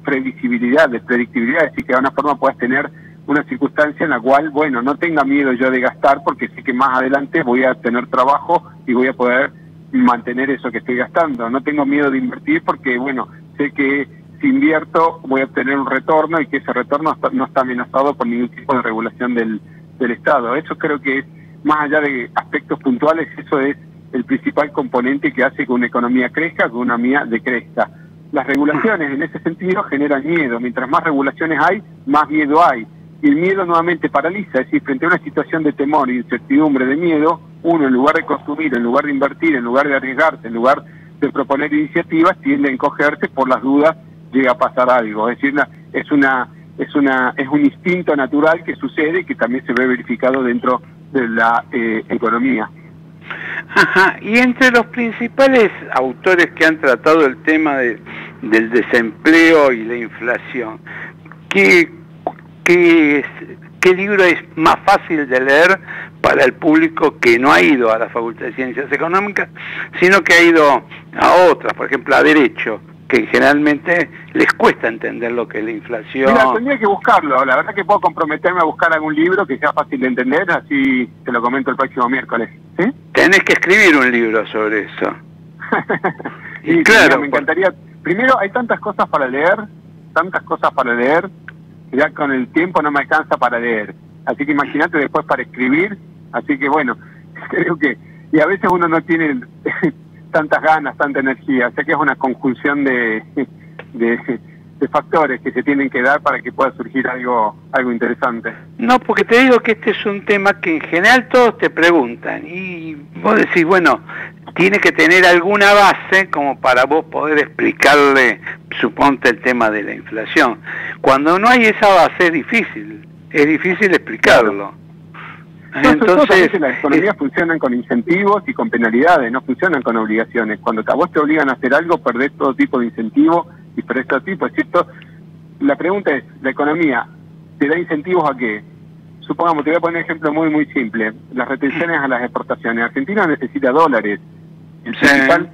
previsibilidad, de predictibilidad, es decir, que de alguna forma puedas tener una circunstancia en la cual, bueno, no tenga miedo yo de gastar porque sé que más adelante voy a tener trabajo y voy a poder mantener eso que estoy gastando. No tengo miedo de invertir porque, bueno, sé que si invierto voy a obtener un retorno y que ese retorno no está amenazado por ningún tipo de regulación del, del Estado. Eso creo que es, más allá de aspectos puntuales, eso es el principal componente que hace que una economía crezca, que una economía decrezca. Las regulaciones en ese sentido generan miedo. Mientras más regulaciones hay, más miedo hay. Y el miedo nuevamente paraliza, es decir, frente a una situación de temor, incertidumbre, de miedo, uno en lugar de consumir, en lugar de invertir, en lugar de arriesgarse, en lugar de proponer iniciativas, tiende a encogerse por las dudas llega a pasar algo. Es decir, es una es una es un instinto natural que sucede y que también se ve verificado dentro de la eh, economía. Ajá, y entre los principales autores que han tratado el tema de, del desempleo y la inflación, ¿qué, qué, ¿qué libro es más fácil de leer para el público que no ha ido a la Facultad de Ciencias Económicas, sino que ha ido a otras, por ejemplo, a Derecho? que generalmente les cuesta entender lo que es la inflación. Mira, tendría que buscarlo. La verdad que puedo comprometerme a buscar algún libro que sea fácil de entender, así te lo comento el próximo miércoles. ¿sí? Tenés que escribir un libro sobre eso. y, claro, me encantaría. Primero, hay tantas cosas para leer, tantas cosas para leer, ya con el tiempo no me alcanza para leer. Así que imagínate después para escribir. Así que bueno, creo que. Y a veces uno no tiene tantas ganas, tanta energía. Sé que es una conjunción de, de, factores que se tienen que dar para que pueda surgir algo, algo interesante. No, porque te digo que este es un tema que en general todos te preguntan y vos decís, bueno, tiene que tener alguna base como para vos poder explicarle, suponte, el tema de la inflación. Cuando no hay esa base es difícil, es difícil explicarlo. Entonces, las economías funcionan con incentivos y con penalidades, no funcionan con obligaciones. Cuando a vos te obligan a hacer algo, perdés todo tipo de incentivos y perdés todo tipo. Es cierto, la pregunta es, ¿la economía te da incentivos a qué? Supongamos, te voy a poner un ejemplo muy, muy simple. Las retenciones a las exportaciones. Argentina necesita dólares. El principal,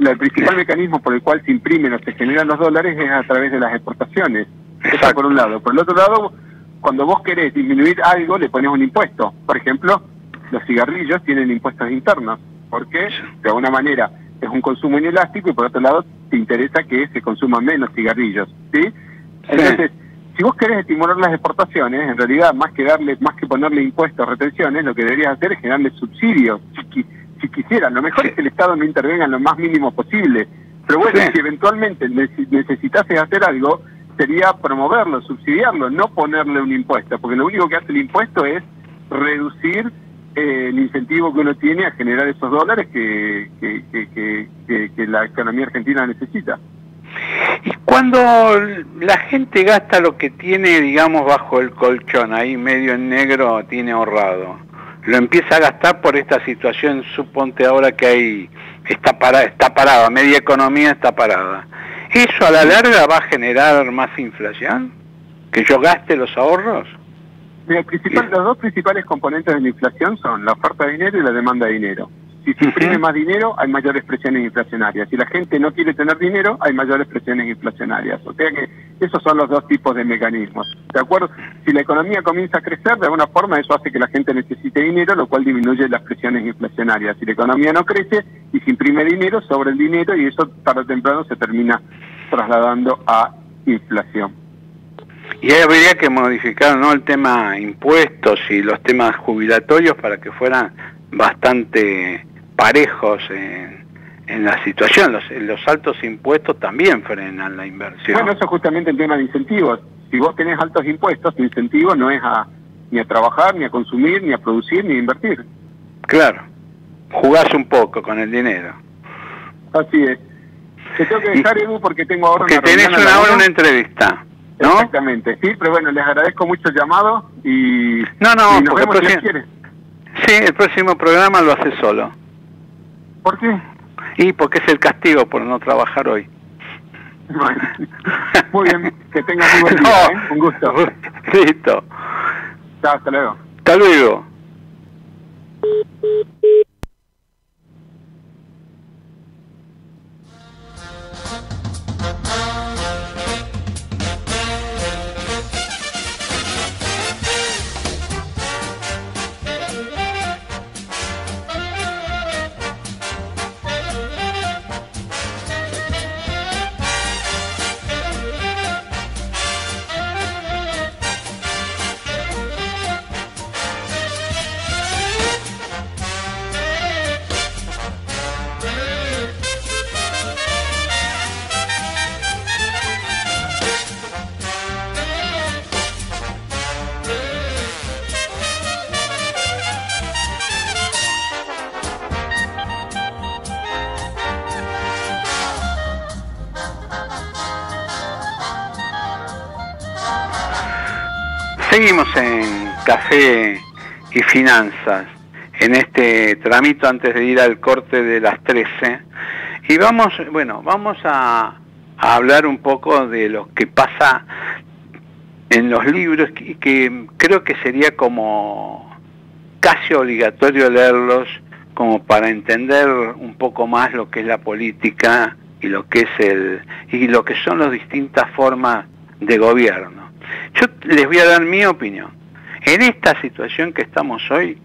el principal mecanismo por el cual se imprimen o se generan los dólares es a través de las exportaciones. Eso por un lado. Por el otro lado, cuando vos querés disminuir algo, le pones un impuesto. Por ejemplo, los cigarrillos tienen impuestos internos, porque de alguna manera es un consumo inelástico y por otro lado te interesa que se consuman menos cigarrillos, ¿sí? Entonces, si vos querés estimular las exportaciones, en realidad más que darle, más que ponerle impuestos, retenciones, lo que deberías hacer es generarle subsidios, si, si quisieran. Lo mejor es que el Estado no intervenga en lo más mínimo posible. Pero bueno, si eventualmente necesitases hacer algo, sería promoverlo, subsidiarlo, no ponerle un impuesto, porque lo único que hace el impuesto es reducir el incentivo que uno tiene a generar esos dólares que, que, la economía argentina necesita. Y cuando la gente gasta lo que tiene, digamos, bajo el colchón, ahí medio en negro, tiene ahorrado, lo empieza a gastar por esta situación, suponte ahora que hay, está, para, está parada, media economía está parada ¿Eso a la larga va a generar más inflación? ¿Que yo gaste los ahorros? Mira, principal- los dos principales componentes de la inflación son la oferta de dinero y la demanda de dinero. Si se imprime más dinero, hay mayores presiones inflacionarias. Si la gente no quiere tener dinero, hay mayores presiones inflacionarias. O sea que esos son los dos tipos de mecanismos. ¿De acuerdo? Si la economía comienza a crecer, de alguna forma eso hace que la gente necesite dinero, lo cual disminuye las presiones inflacionarias. Si la economía no crece y se imprime dinero, sobre el dinero y eso tarde o temprano se termina trasladando a inflación. Y ahí habría que modificar ¿no? el tema impuestos y los temas jubilatorios para que fueran bastante parejos en, en la situación. Los, los altos impuestos también frenan la inversión. Bueno, eso es justamente el tema de incentivos. Si vos tenés altos impuestos, tu incentivo no es a, ni a trabajar, ni a consumir, ni a producir, ni a invertir. Claro, jugás un poco con el dinero. Así es. Te tengo que dejar, Edu, porque tengo ahora Que una tenés hora una. una entrevista. ¿No? Exactamente, sí, pero bueno, les agradezco mucho el llamado y, No, no, y nos vemos si próximo- quiere. Sí, el próximo programa lo hace solo. ¿Por qué? Y porque es el castigo por no trabajar hoy. Bueno, muy bien, que buen día, ¿eh? un gusto. Listo. Chao, hasta luego. Hasta luego. Seguimos en Café y Finanzas, en este tramito antes de ir al corte de las 13. Y vamos, bueno, vamos a, hablar un poco de lo que pasa en los libros y que creo que sería como casi obligatorio leerlos como para entender un poco más lo que es la política y lo que es el y lo que son las distintas formas de gobierno. Yo les voy a dar mi opinión. En esta situación que estamos hoy,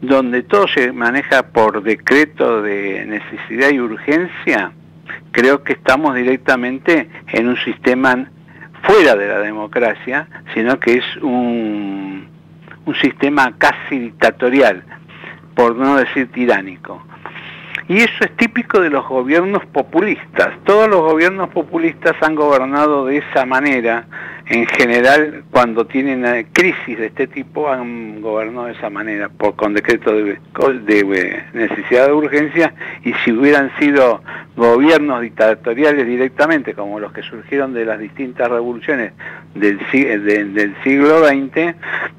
donde todo se maneja por decreto de necesidad y urgencia, creo que estamos directamente en un sistema fuera de la democracia, sino que es un, sistema casi dictatorial, por no decir tiránico. Y eso es típico de los gobiernos populistas. Todos los gobiernos populistas han gobernado de esa manera. En general, cuando tienen eh, crisis de este tipo, han gobernado de esa manera, por, con decreto de, eh, necesidad de urgencia. Y si hubieran sido gobiernos dictatoriales directamente, como los que surgieron de las distintas revoluciones del, de- del siglo XX,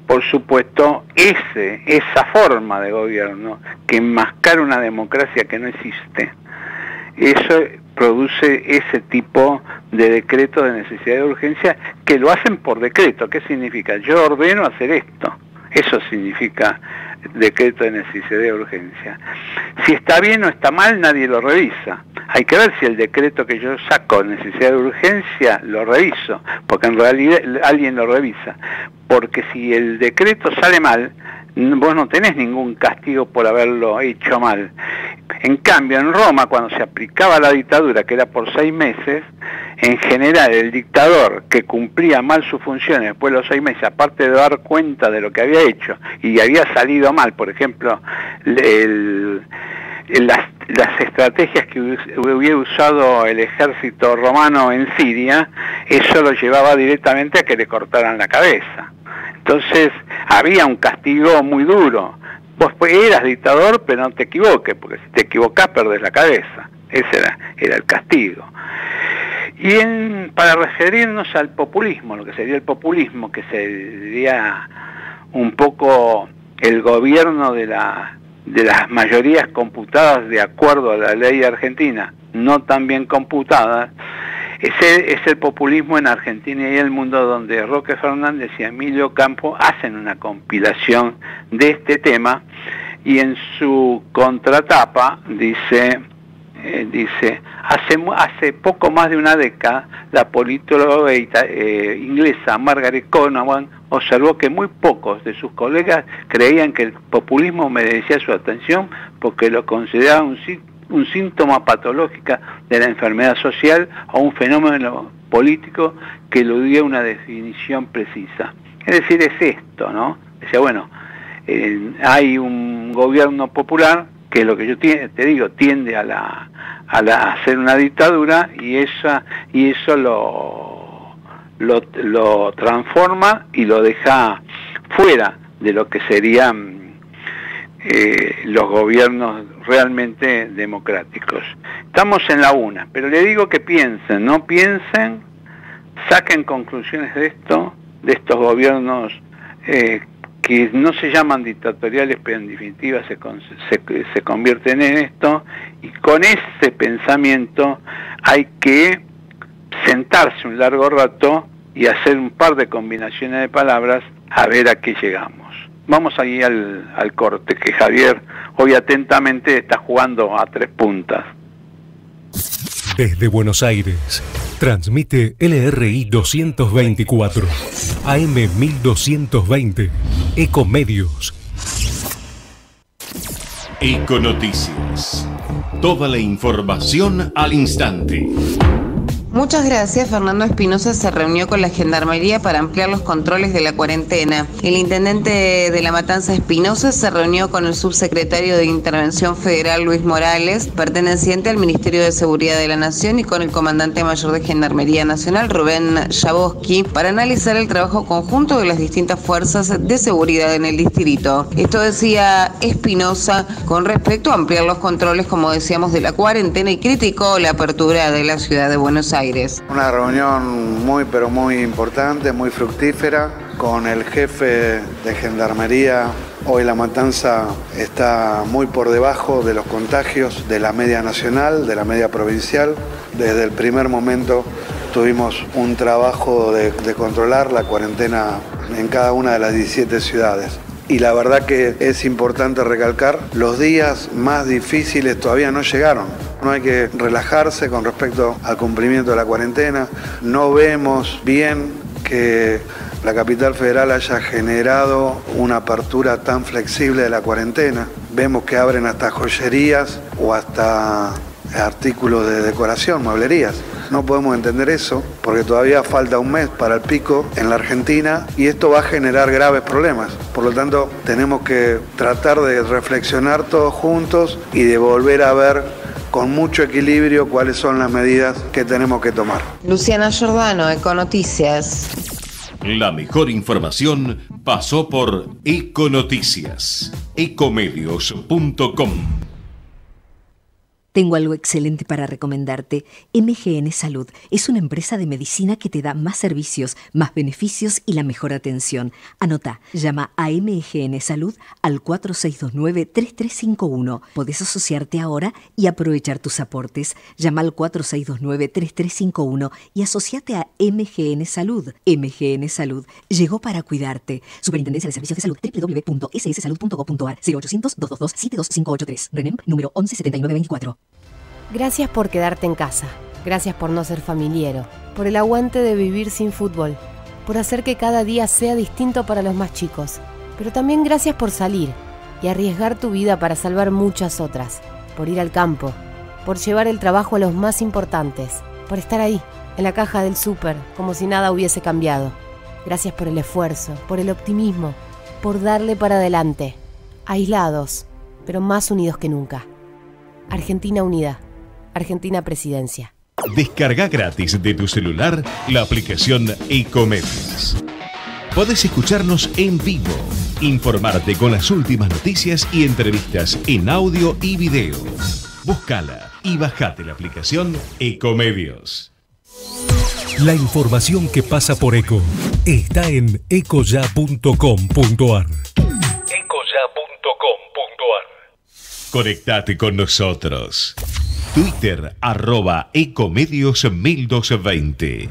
por supuesto, ese, esa forma de gobierno que enmascara una democracia que no existe, eso produce ese tipo de decreto de necesidad de urgencia que lo hacen por decreto. ¿Qué significa? Yo ordeno hacer esto. Eso significa decreto de necesidad de urgencia. Si está bien o está mal, nadie lo revisa. Hay que ver si el decreto que yo saco de necesidad de urgencia lo reviso, porque en realidad alguien lo revisa. Porque si el decreto sale mal, vos no tenés ningún castigo por haberlo hecho mal. En cambio, en Roma, cuando se aplicaba la dictadura, que era por seis meses, en general el dictador que cumplía mal sus funciones después de los seis meses, aparte de dar cuenta de lo que había hecho y había salido mal, por ejemplo, el- las, las estrategias que hubiera usado el ejército romano en Siria, eso lo llevaba directamente a que le cortaran la cabeza. Entonces había un castigo muy duro. Vos pues, eras dictador, pero no te equivoques, porque si te equivocás perdés la cabeza. Ese era, era el castigo. Y en- para referirnos al populismo, lo que sería el populismo, que sería un poco el gobierno de, la, de las mayorías computadas de acuerdo a la ley argentina, no tan bien computadas, Ese es el populismo en Argentina y el mundo donde Roque Fernández y Emilio Campo hacen una compilación de este tema y en su contratapa dice, eh, dice hace, hace poco más de una década la politóloga eh, inglesa Margaret Conowan observó que muy pocos de sus colegas creían que el populismo merecía su atención porque lo consideraban un síntoma patológica de la enfermedad social o un fenómeno político que eludía una definición precisa. Es decir, es esto, ¿no? Decía, bueno, hay un gobierno popular que lo que yo te digo tiende a la a, la, hacer una dictadura y esa y eso lo, lo, transforma y lo deja fuera de lo que serían eh, los gobiernos realmente democráticos. Estamos en la una, pero le digo que piensen, no piensen, saquen conclusiones de esto, de estos gobiernos eh, que no se llaman dictatoriales, pero en definitiva se, se, se convierten en esto, y con ese pensamiento hay que sentarse un largo rato y hacer un par de combinaciones de palabras a ver a qué llegamos. Vamos ahí al, al corte, que Javier hoy atentamente está jugando a tres puntas. Desde Buenos Aires, transmite LRI 224, AM 1220, Ecomedios. Econoticias. Toda la información al instante. Muchas gracias. Fernando Espinosa se reunió con la Gendarmería para ampliar los controles de la cuarentena. El intendente de La Matanza Espinosa se reunió con el subsecretario de Intervención Federal Luis Morales, perteneciente al Ministerio de Seguridad de la Nación, y con el comandante mayor de Gendarmería Nacional, Rubén Jaboski, para analizar el trabajo conjunto de las distintas fuerzas de seguridad en el distrito. Esto decía Espinosa con respecto a ampliar los controles, como decíamos, de la cuarentena y criticó la apertura de la ciudad de Buenos Aires. Una reunión muy pero muy importante, muy fructífera, con el jefe de Gendarmería. Hoy la matanza está muy por debajo de los contagios de la media nacional, de la media provincial. Desde el primer momento tuvimos un trabajo de, controlar la cuarentena en cada una de las 17 ciudades y la verdad que es importante recalcar, los días más difíciles todavía no llegaron. No hay que relajarse con respecto al cumplimiento de la cuarentena. No vemos bien que la capital federal haya generado una apertura tan flexible de la cuarentena. Vemos que abren hasta joyerías o hasta artículos de decoración, mueblerías. No podemos entender eso porque todavía falta un mes para el pico en la Argentina y esto va a generar graves problemas. Por lo tanto, tenemos que tratar de reflexionar todos juntos y de volver a ver con mucho equilibrio cuáles son las medidas que tenemos que tomar. Luciana Giordano, Econoticias. La mejor información pasó por Econoticias, ecomedios.com. Tengo algo excelente para recomendarte. MGN Salud es una empresa de medicina que te da más servicios, más beneficios y la mejor atención. Anota, llama a MGN Salud al 4629-3351. Podés asociarte ahora y aprovechar tus aportes. Llama al 4629-3351 y asociate a MGN Salud. MGN Salud llegó para cuidarte. Superintendencia de Servicios de Salud www.sssalud.gov.ar 0800 222 72583. RENEM número 117924. Gracias por quedarte en casa. Gracias por no ser familiero. Por el aguante de vivir sin fútbol. Por hacer que cada día sea distinto para los más chicos. Pero también gracias por salir y arriesgar tu vida para salvar muchas otras. Por ir al campo. Por llevar el trabajo a los más importantes. Por estar ahí, en la caja del súper, como si nada hubiese cambiado. Gracias por el esfuerzo, por el optimismo, por darle para adelante. Aislados, pero más unidos que nunca. Argentina Unida. Argentina Presidencia. Descarga gratis de tu celular la aplicación Ecomedios. Podés escucharnos en vivo, informarte con las últimas noticias y entrevistas en audio y video. Búscala y bajate la aplicación Ecomedios. La información que pasa por Eco está en ecoya.com.ar. Ecoya.com.ar. Conectate con nosotros. Twitter arroba Ecomedios 1220.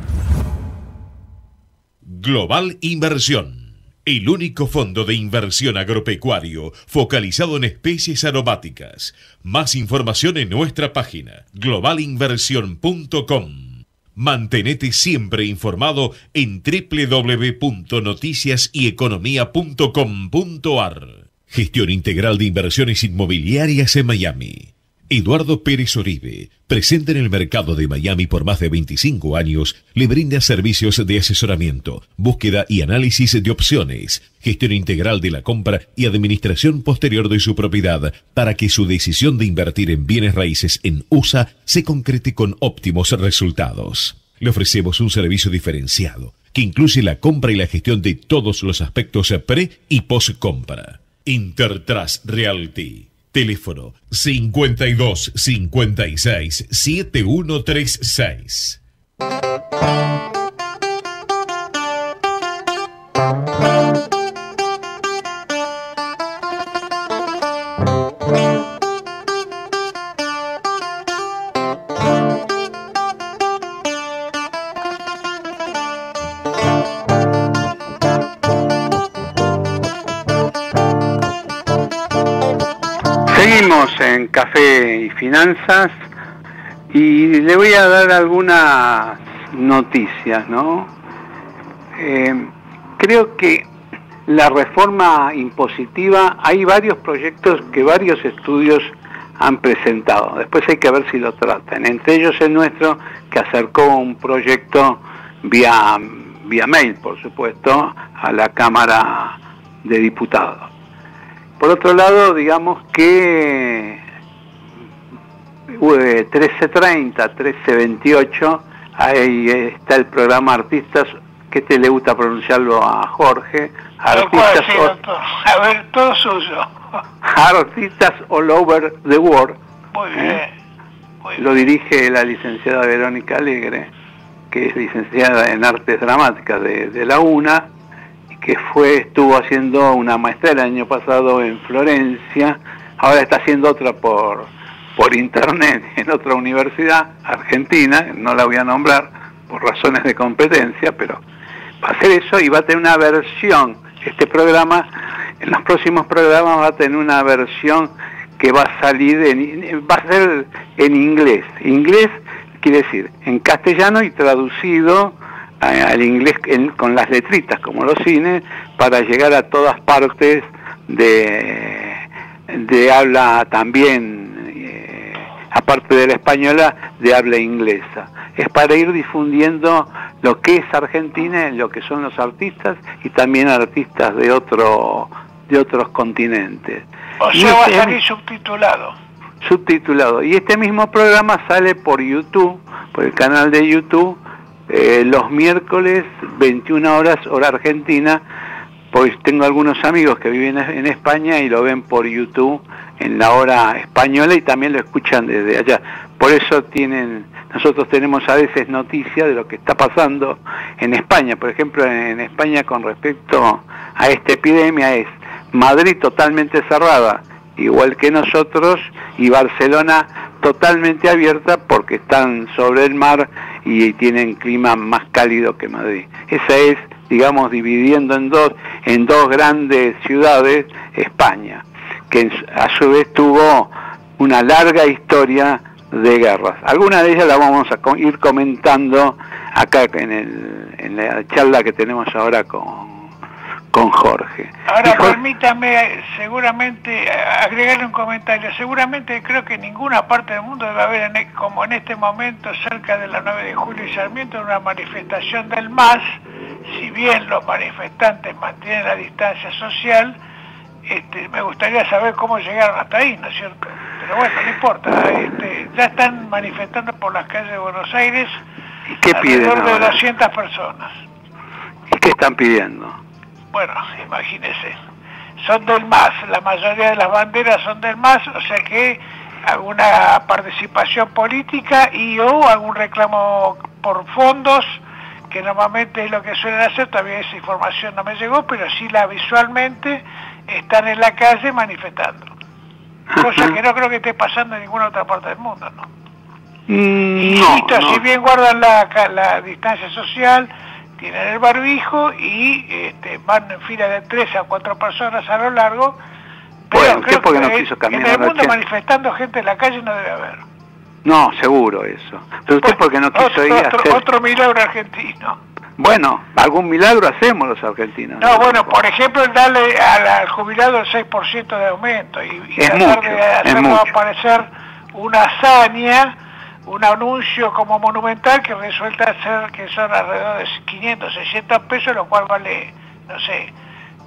Global Inversión. El único fondo de inversión agropecuario focalizado en especies aromáticas. Más información en nuestra página globalinversión.com. Mantenete siempre informado en www.noticiasyeconomía.com.ar. Gestión integral de inversiones inmobiliarias en Miami. Eduardo Pérez Oribe, presente en el mercado de Miami por más de 25 años, le brinda servicios de asesoramiento, búsqueda y análisis de opciones, gestión integral de la compra y administración posterior de su propiedad para que su decisión de invertir en bienes raíces en USA se concrete con óptimos resultados. Le ofrecemos un servicio diferenciado que incluye la compra y la gestión de todos los aspectos pre y post compra. Intertrust Realty Teléfono 52 56 7136. Café y Finanzas y le voy a dar algunas noticias, ¿no? Eh, creo que la reforma impositiva, hay varios proyectos que varios estudios han presentado. Después hay que ver si lo tratan. Entre ellos el nuestro, que acercó un proyecto vía, vía mail, por supuesto, a la Cámara de Diputados. Por otro lado, digamos que 1330, 1328, ahí está el programa Artistas, que te le gusta pronunciarlo a Jorge. Artistas, a ver, todo suyo. Artistas all over the world. Muy ¿eh? bien. Lo dirige la licenciada Verónica Alegre, que es licenciada en Artes Dramáticas de, de la UNA que fue, estuvo haciendo una maestría el año pasado en Florencia, ahora está haciendo otra por, por internet en otra universidad argentina, no la voy a nombrar por razones de competencia, pero va a hacer eso y va a tener una versión, este programa, en los próximos programas va a tener una versión que va a salir, en, va a ser en inglés. Inglés quiere decir en castellano y traducido al inglés con las letritas como los cines para llegar a todas partes de, de habla también, aparte de la española, de habla inglesa. Es para ir difundiendo lo que es Argentina, lo que son los artistas y también artistas de, otro, de otros continentes. O sea, va a este salir subtitulado. Subtitulado. Y este mismo programa sale por YouTube, por el canal de YouTube, eh, los miércoles 21 horas hora argentina, pues tengo algunos amigos que viven en España y lo ven por YouTube en la hora española y también lo escuchan desde allá. Por eso tienen, nosotros tenemos a veces noticias de lo que está pasando en España. Por ejemplo, en España con respecto a esta epidemia es Madrid totalmente cerrada, igual que nosotros, y Barcelona totalmente abierta porque están sobre el mar y tienen clima más cálido que Madrid. Esa es, digamos, dividiendo en dos, en dos grandes ciudades, España, que a su vez tuvo una larga historia de guerras. Algunas de ellas las vamos a ir comentando acá en, el, en la charla que tenemos ahora con, con Jorge. Ahora permítame seguramente agregarle un comentario. Seguramente creo que en ninguna parte del mundo debe haber, e, como en este momento, cerca de la 9 de julio y Sarmiento, una manifestación del MAS, si bien los manifestantes mantienen la distancia social, este, me gustaría saber cómo llegaron hasta ahí, ¿no es cierto? Pero bueno, no importa, este, ya están manifestando por las calles de Buenos Aires ¿Y qué alrededor de 200 personas. ¿Y qué están pidiendo? Bueno, imagínese, son del MAS, la mayoría de las banderas son del MAS, o sea que alguna participación política y o algún reclamo por fondos, que normalmente es lo que suelen hacer, todavía esa información no me llegó, pero sí la visualmente están en la calle manifestando. Cosa que no creo que esté pasando en ninguna otra parte del mundo, ¿no? Mm, no, insisto, no. si bien guardan la, la distancia social, tienen el barbijo y este, van en fila de tres a cuatro personas a lo largo. Pero Bueno, creo que no quiso cambiar En el mundo manifestando gente en la calle no debe haber. No, seguro eso. Pero usted porque no quiso Otro, ir a otro, hacer... otro milagro argentino. Bueno, algún milagro hacemos los argentinos. No, bueno, por ejemplo, darle al, al jubilado el 6% de aumento y, y Es tratar mucho, de hacerlo aparecer una hazaña, un anuncio como monumental que resulta ser que son alrededor de 500, 600 pesos, lo cual vale, no sé,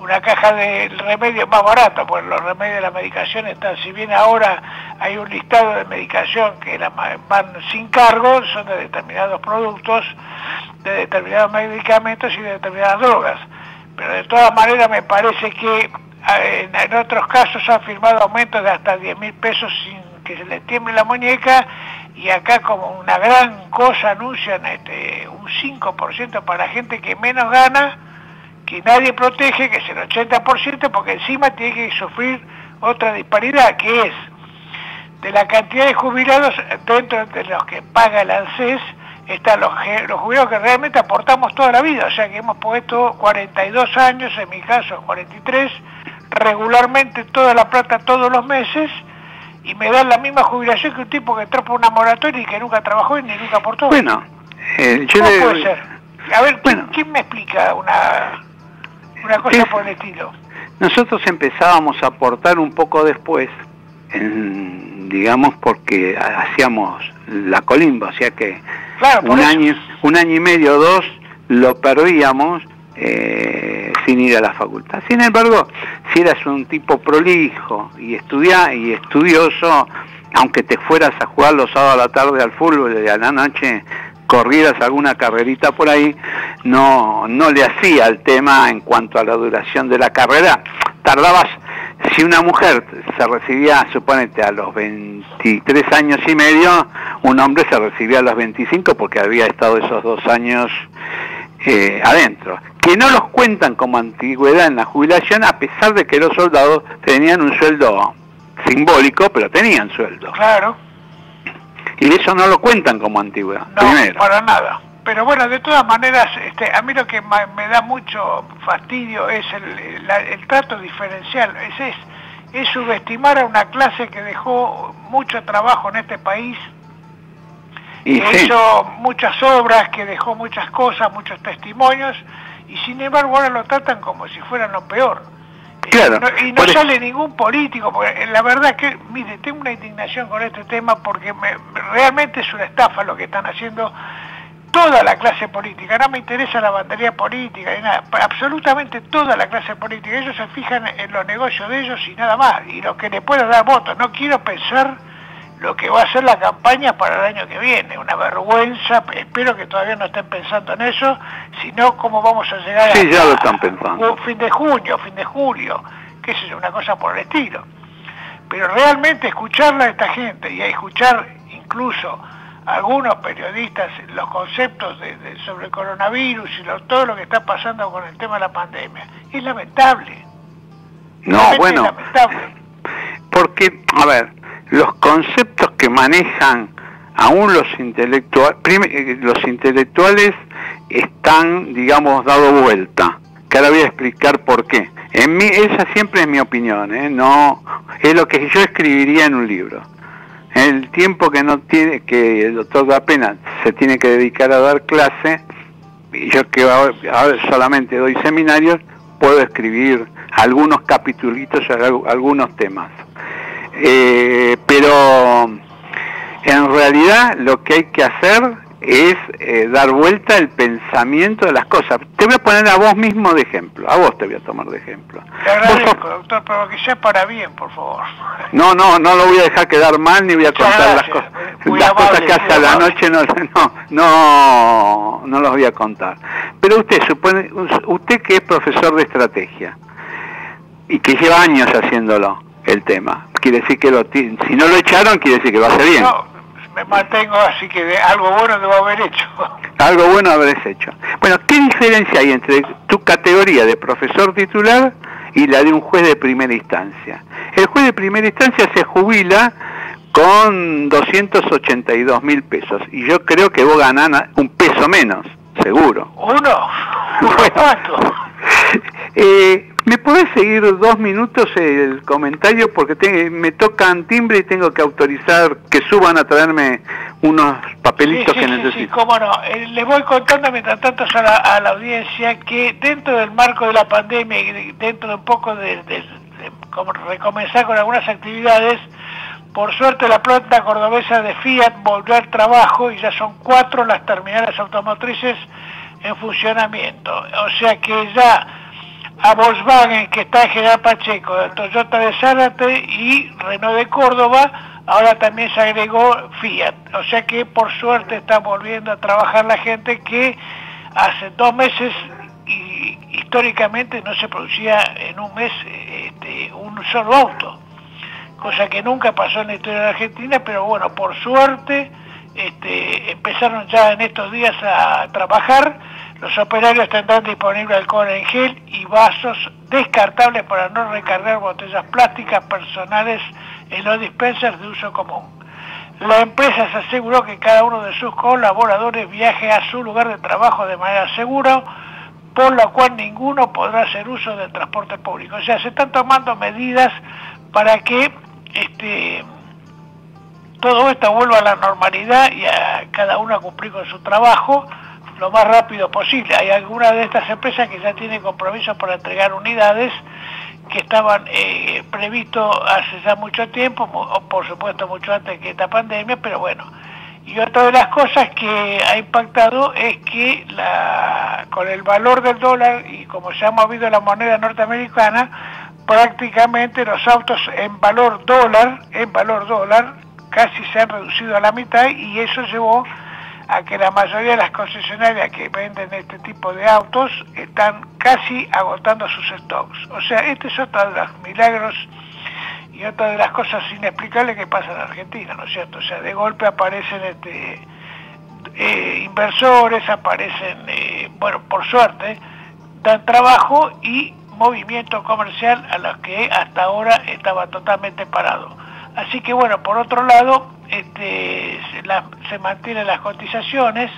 una caja de remedio más barato, pues los remedios de la medicación están, si bien ahora hay un listado de medicación que la van sin cargo, son de determinados productos, de determinados medicamentos y de determinadas drogas. Pero de todas maneras me parece que en, otros casos han firmado aumentos de hasta 10 mil pesos sin que se les tiemble la muñeca y acá como una gran cosa anuncian este, un 5% para gente que menos gana, que nadie protege, que es el 80%, porque encima tiene que sufrir otra disparidad, que es de la cantidad de jubilados dentro de los que paga el ANSES, están los, los jubilados que realmente aportamos toda la vida, o sea que hemos puesto 42 años, en mi caso 43, regularmente toda la plata todos los meses, y me dan la misma jubilación que un tipo que entró por una moratoria y que nunca trabajó y ni nunca aportó. Bueno, eh, yo ¿Cómo le- puede ser? A ver, ¿quién, quién me explica una, una cosa por el estilo? Nosotros empezábamos a aportar un poco después, en- digamos, porque hacíamos la colimba, o sea que Claro, un año, un año y medio o dos lo perdíamos eh, sin ir a la facultad. Sin embargo, si eras un tipo prolijo y estudia y estudioso, aunque te fueras a jugar los sábados a la tarde al fútbol y a la noche corrieras alguna carrerita por ahí, no, no le hacía el tema en cuanto a la duración de la carrera. Tardabas, si una mujer se recibía, suponete, a los 23 años y medio, un hombre se recibía a los 25 porque había estado esos dos años eh, adentro. Que no los cuentan como antigüedad en la jubilación, a pesar de que los soldados tenían un sueldo simbólico, pero tenían sueldo. Claro. Y eso no lo cuentan como antigüedad. No, primero. para nada. Pero bueno, de todas maneras, este, a mí lo que me da mucho fastidio es el, la- el trato diferencial, es, es, es subestimar a una clase que dejó mucho trabajo en este país, Y que sí. hizo muchas obras, que dejó muchas cosas, muchos testimonios, y sin embargo ahora lo tratan como si fueran lo peor. Claro. No- y no por eso- sale ningún político, porque eh, la verdad que, mire, tengo una indignación con este tema porque me- realmente es una estafa lo que están haciendo toda la clase política. No me interesa la bandería política ni nada, absolutamente toda la clase política. Ellos se fijan en los negocios de ellos y nada más, y lo que le pueda dar votos. No quiero pensar lo que va a ser la campaña para el año que viene. Una vergüenza, espero que todavía no estén pensando en eso, sino cómo vamos a llegar Sí, a, ya lo están pensando. o fin de junio, fin de julio, sé yo, una cosa por el estilo. Pero realmente escucharla a esta gente y a escuchar incluso a algunos periodistas los conceptos de, de- sobre el coronavirus y lo- todo lo que está pasando con el tema de la pandemia, es lamentable. No, Realmente bueno, es lamentable. porque, a ver, los conceptos que manejan aún los intelectuales, los intelectuales están, digamos, dado vuelta. Que ahora voy a explicar por qué. En mí, esa siempre es mi opinión, ¿eh? no es lo que yo escribiría en un libro. El tiempo que no tiene, que el doctor da pena se tiene que dedicar a dar clase, y yo que ahora, solamente doy seminarios, puedo escribir algunos capitulitos, al- algunos temas. Eh, pero en realidad lo que hay que hacer es eh, dar vuelta el pensamiento de las cosas. Te voy a poner a vos mismo de ejemplo, a vos te voy a tomar de ejemplo. Le agradezco, doctor, pero que sea para bien, por favor. No, no, no lo voy a dejar quedar mal ni voy a contar las cosas. muy Las cosas que hace a la amable. noche no, no, no, no los voy a contar. Pero usted supone, usted que es profesor de estrategia y que lleva años haciéndolo, el tema, quiere decir que lo si no lo echaron, quiere decir que lo hace bien. No, me mantengo así que de algo bueno debo haber hecho. Algo bueno habrás hecho. Bueno, ¿qué diferencia hay entre tu categoría de profesor titular y la de un juez de primera instancia? El juez de primera instancia se jubila con 282 mil pesos. Y yo creo que vos ganás un peso menos, seguro. ¿Uno? ¿Cuánto? Eh, ¿Me podés seguir dos minutos el comentario? Porque te- me tocan timbre y tengo que autorizar que suban a traerme unos papelitos sí, que sí, sí, necesito. sí, cómo no. Eh, les voy contando mientras tanto a la, a la audiencia que dentro del marco de la pandemia y de- dentro de un poco de, de- de como recomenzar con algunas actividades, por suerte la planta cordobesa de Fiat volvió al trabajo y ya son cuatro las terminales automotrices en funcionamiento. O sea que ya a Volkswagen, que está en General Pacheco, Toyota de Zárate y Renault de Córdoba, ahora también se agregó Fiat. O sea que por suerte está volviendo a trabajar la gente que hace dos meses y históricamente no se producía en un mes este, un solo auto, cosa que nunca pasó en la historia de Argentina, pero bueno, por suerte este, empezaron ya en estos días a trabajar. Los operarios tendrán disponible alcohol en gel y vasos descartables para no recargar botellas plásticas personales en los dispensers de uso común. La empresa se aseguró que cada uno de sus colaboradores viaje a su lugar de trabajo de manera segura, por lo cual ninguno podrá hacer uso del transporte público. O sea, se están tomando medidas para que este, todo esto vuelva a la normalidad y a cada uno a cumplir con su trabajo lo más rápido posible. Hay algunas de estas empresas que ya tienen compromisos para entregar unidades que estaban eh, previstos hace ya mucho tiempo, o por supuesto mucho antes que esta pandemia, pero bueno. Y otra de las cosas que ha impactado es que la, con el valor del dólar y como se ha movido la moneda norteamericana, prácticamente los autos en valor dólar, en valor dólar, casi se han reducido a la mitad y eso llevó a que la mayoría de las concesionarias que venden este tipo de autos están casi agotando sus stocks. O sea, este es otro de los milagros y otra de las cosas inexplicables que pasa en Argentina, ¿no es cierto? O sea, de golpe aparecen este, eh, inversores, aparecen, eh, bueno, por suerte, dan trabajo y movimiento comercial a los que hasta ahora estaba totalmente parado. Así que bueno, por otro lado, este, se, la- mantienen las cotizaciones,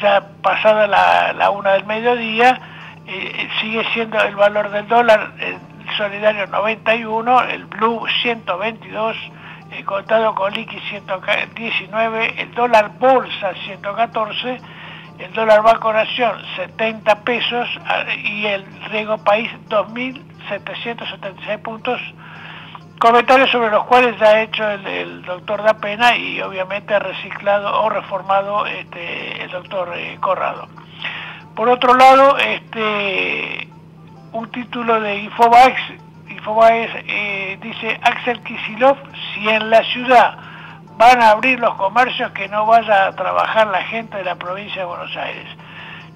ya pasada la, una del mediodía, eh, sigue siendo el valor del dólar solidario 91, el blue 122, el contado con liqui 119, el dólar bolsa 114, el dólar Banco Nación 70 pesos ah, y el Riego País 2.776 puntos. Comentarios sobre los cuales ya ha hecho el, doctor Da Pena y obviamente ha reciclado o reformado este, el doctor eh, Corrado. Por otro lado, este, un título de Infobax, Infobax eh, dice Axel Kisilov, si en la ciudad van a abrir los comercios que no vaya a trabajar la gente de la provincia de Buenos Aires.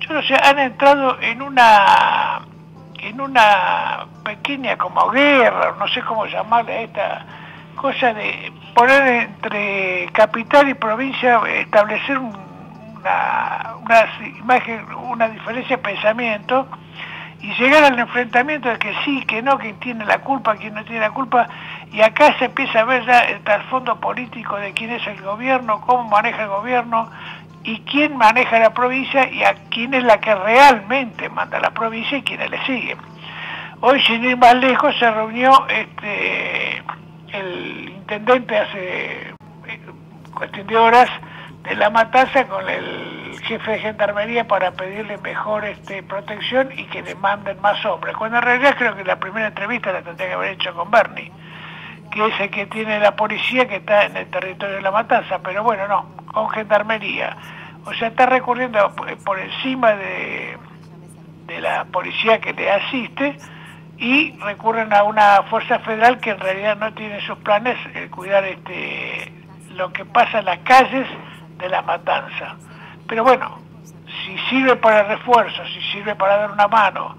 Yo no sé, han entrado en una en una pequeña como guerra, no sé cómo llamarle a esta cosa de poner entre capital y provincia, establecer un- una, una imagen, una diferencia de pensamiento y llegar al enfrentamiento de que sí, que no, quién tiene la culpa, quién no tiene la culpa, y acá se empieza a ver ya el trasfondo político de quién es el gobierno, cómo maneja el gobierno, y quién maneja la provincia y a quién es la que realmente manda la provincia y quiénes le siguen. Hoy, sin ir más lejos, se reunió este, el intendente hace eh, cuestión de horas de la matanza con el jefe de gendarmería para pedirle mejor este, protección y que le manden más hombres. Cuando en realidad creo que la primera entrevista la tendría que haber hecho con Bernie, que es el que tiene la policía que está en el territorio de la matanza, pero bueno, no, con gendarmería. O sea, está recurriendo por encima de, la policía que le asiste y recurren a una fuerza federal que en realidad no tiene sus planes el cuidar este lo que pasa en las calles de la matanza. Pero bueno, si sirve para refuerzo, si sirve para dar una mano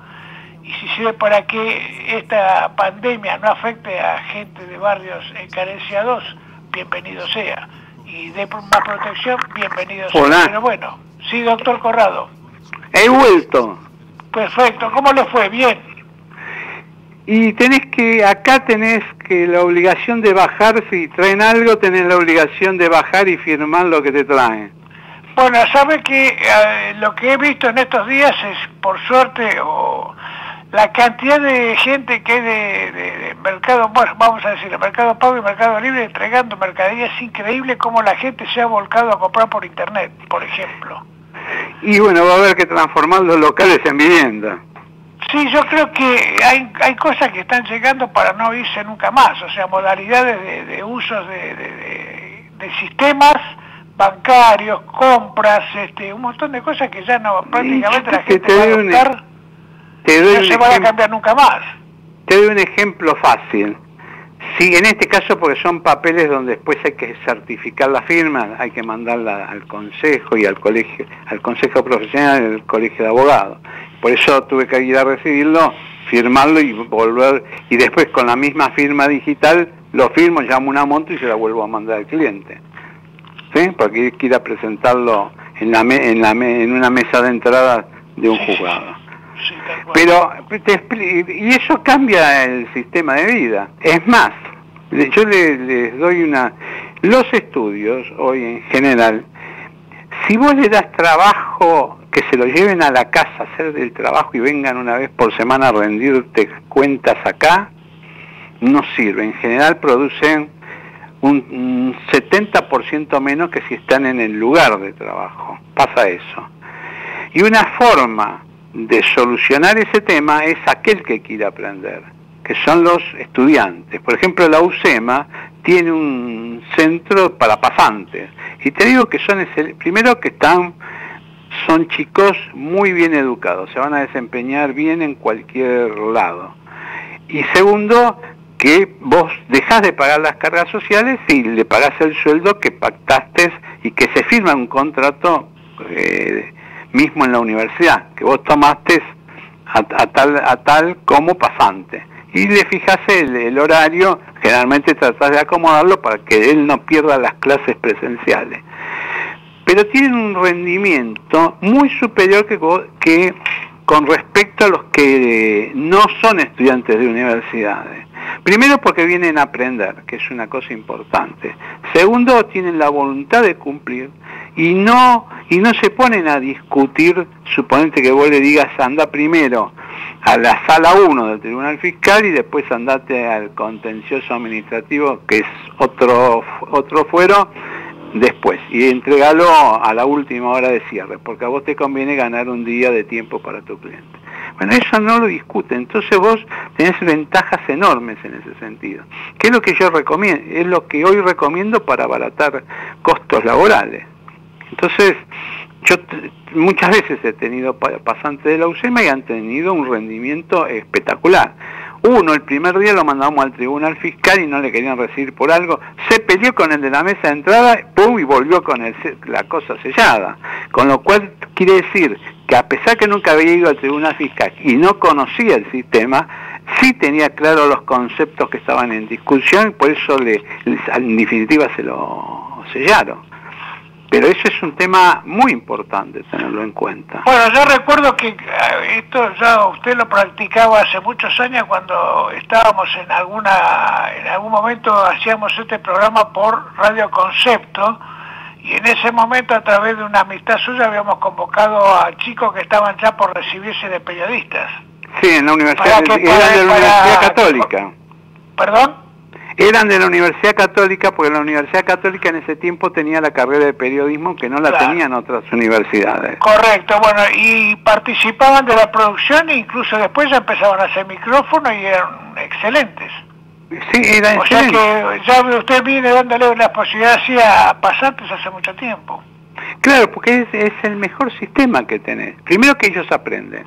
y si sirve para que esta pandemia no afecte a gente de barrios carenciados, bienvenido sea. Y de más protección, bienvenido sea. Hola. Pero bueno, sí, doctor Corrado. He vuelto. Perfecto, ¿cómo le fue? Bien. Y tenés que, acá tenés que la obligación de bajar, si traen algo, tenés la obligación de bajar y firmar lo que te traen. Bueno, sabe que eh, lo que he visto en estos días es, por suerte, o la cantidad de gente que hay de, de- de mercado, bueno, vamos a decir, de mercado pago y mercado libre entregando mercadería, es increíble cómo la gente se ha volcado a comprar por internet, por ejemplo. Y bueno, va a haber que transformar los locales en vivienda. Sí, yo creo que hay, hay cosas que están llegando para no irse nunca más, o sea, modalidades de, de usos de, de- sistemas bancarios, compras, este, un montón de cosas que ya no, prácticamente la gente te va a adoptar, Te doy no se van a cambiar nunca más. Te doy un ejemplo fácil. Sí, en este caso porque son papeles donde después hay que certificar la firma, hay que mandarla al consejo y al colegio, al consejo profesional y al colegio de abogados. Por eso tuve que ir a recibirlo, firmarlo y volver, y después con la misma firma digital lo firmo, llamo una monto y se la vuelvo a mandar al cliente. ¿Sí? Porque hay que ir a presentarlo en, la me- en, la me- en una mesa de entrada de un juzgado. Pero, te y eso cambia el sistema de vida. Es más, yo le- les doy una... Los estudios, hoy en general, si vos le das trabajo, que se lo lleven a la casa a hacer del trabajo y vengan una vez por semana a rendirte cuentas acá, no sirve. En general producen un 70% menos que si están en el lugar de trabajo. Pasa eso. Y una forma de solucionar ese tema es aquel que quiere aprender, que son los estudiantes. Por ejemplo, la UCEMA tiene un centro para pasantes. Y te digo que son, primero que están, son chicos muy bien educados, se van a desempeñar bien en cualquier lado. Y segundo, que vos dejás de pagar las cargas sociales y le pagás el sueldo que pactaste y que se firma un contrato eh, mismo en la universidad, que vos tomaste a, a tal, a tal como pasante. Y le fijas el, el horario, generalmente tratás de acomodarlo para que él no pierda las clases presenciales. Pero tienen un rendimiento muy superior que, que con respecto a los que no son estudiantes de universidades. Primero porque vienen a aprender, que es una cosa importante. Segundo, tienen la voluntad de cumplir y no y no se ponen a discutir, suponete que vos le digas anda primero a la sala 1 del Tribunal Fiscal y después andate al contencioso administrativo, que es otro otro fuero, después y entregalo a la última hora de cierre, porque a vos te conviene ganar un día de tiempo para tu cliente. Bueno, eso no lo discute, entonces vos tenés ventajas enormes en ese sentido. ¿Qué es lo que yo recomiendo? Es lo que hoy recomiendo para abaratar costos laborales. Entonces, yo muchas veces he tenido pa- pasantes de la UCEMA y han tenido un rendimiento espectacular. Uno, el primer día lo mandamos al tribunal fiscal y no le querían recibir por algo. Se peleó con el de la mesa de entrada, pum, y volvió con el la cosa sellada. Con lo cual quiere decir que a pesar que nunca había ido al tribunal fiscal y no conocía el sistema, sí tenía claro los conceptos que estaban en discusión, por eso en definitiva se lo sellaron. Pero eso es un tema muy importante tenerlo en cuenta. Bueno, yo recuerdo que eh, esto ya usted lo practicaba hace muchos años cuando estábamos en alguna, en algún momento hacíamos este programa por Radio Concepto y en ese momento a través de una amistad suya habíamos convocado a chicos que estaban ya por recibirse de periodistas. Sí, en la universidad, Para que- para- de la para- Católica. ¿Perdón? Eran de la Universidad Católica porque la Universidad Católica en ese tiempo tenía la carrera de periodismo que no la Claro. tenían otras universidades. Correcto, bueno, y participaban de la producción e incluso después ya empezaban a hacer micrófono y eran excelentes. Sí, era O sea que ya usted viene dándole una posibilidad así a pasantes hace mucho tiempo. Claro, porque es, es el mejor sistema que tenés. Primero que ellos aprenden.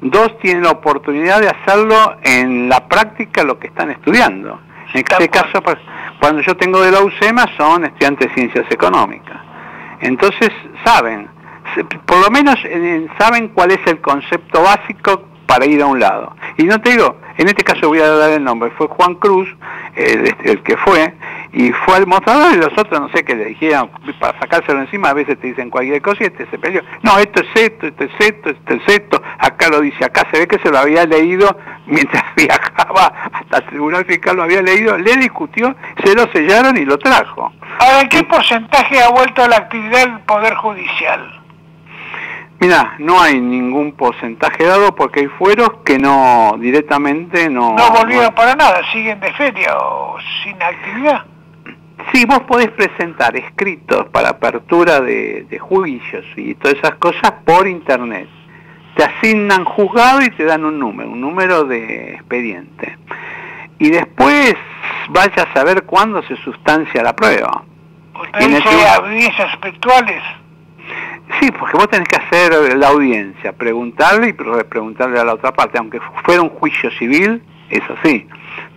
Dos, tienen la oportunidad de hacerlo en la práctica lo que están estudiando. En este caso, pues, cuando yo tengo de la UCEMA son estudiantes de ciencias económicas. Entonces saben, por lo menos saben cuál es el concepto básico para ir a un lado. Y no te digo, en este caso voy a dar el nombre, fue Juan Cruz, el, el que fue, y fue al mostrador y los otros no sé qué le dijeron, para sacárselo encima a veces te dicen cualquier cosa y este se peleó. No, esto es esto, esto es esto, esto es esto, acá lo dice, acá se ve que se lo había leído mientras viajaba hasta el Tribunal Fiscal, lo había leído, le discutió, se lo sellaron y lo trajo. Ahora, ¿en qué porcentaje ha vuelto a la actividad el Poder Judicial? Mira, no hay ningún porcentaje dado porque hay fueros que no directamente no... No volvieron para nada, siguen de feria o sin actividad. Sí, vos podés presentar escritos para apertura de, de juicios y todas esas cosas por internet. Te asignan juzgado y te dan un número, un número de expediente. Y después vaya a saber cuándo se sustancia la prueba. ¿Usted dice audiencias virtuales? Sí, porque vos tenés que hacer la audiencia, preguntarle y preguntarle a la otra parte, aunque fuera un juicio civil, es así,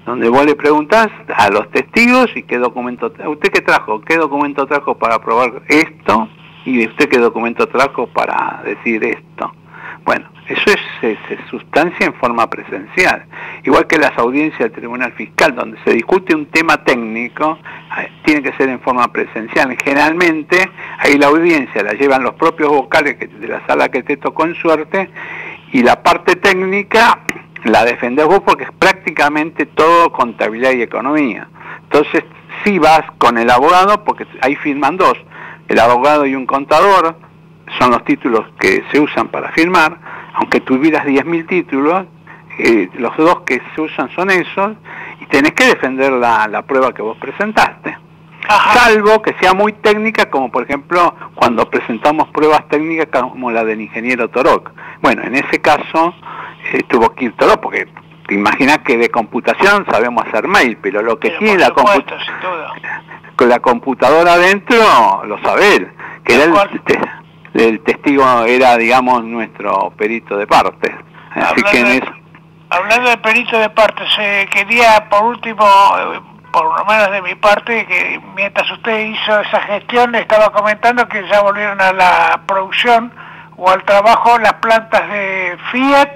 donde vos le preguntás a los testigos y qué documento, ¿usted qué trajo? ¿Qué documento trajo para probar esto? Y usted qué documento trajo para decir esto. Bueno, eso es, se sustancia en forma presencial. Igual que las audiencias del Tribunal Fiscal, donde se discute un tema técnico, eh, tiene que ser en forma presencial. Generalmente, ahí la audiencia la llevan los propios vocales de la sala que te tocó en suerte, y la parte técnica la defendés vos porque es prácticamente todo contabilidad y economía. Entonces, si vas con el abogado, porque ahí firman dos, el abogado y un contador, son los títulos que se usan para firmar, aunque tuvieras 10.000 títulos, eh, los dos que se usan son esos, y tenés que defender la, prueba que vos presentaste. Salvo que sea muy técnica, como por ejemplo cuando presentamos pruebas técnicas como la del ingeniero Torok. Bueno, en ese caso eh, tuvo que ir Torok, porque te imaginas que de computación sabemos hacer mail, pero lo que tiene la computadora con la computadora adentro lo sabe que era el, el testigo era, digamos, nuestro perito de partes. Así hablando, que en hablando de perito de partes, eh, quería por último, por lo menos de mi parte, que mientras usted hizo esa gestión, le estaba comentando que ya volvieron a la producción o al trabajo las plantas de Fiat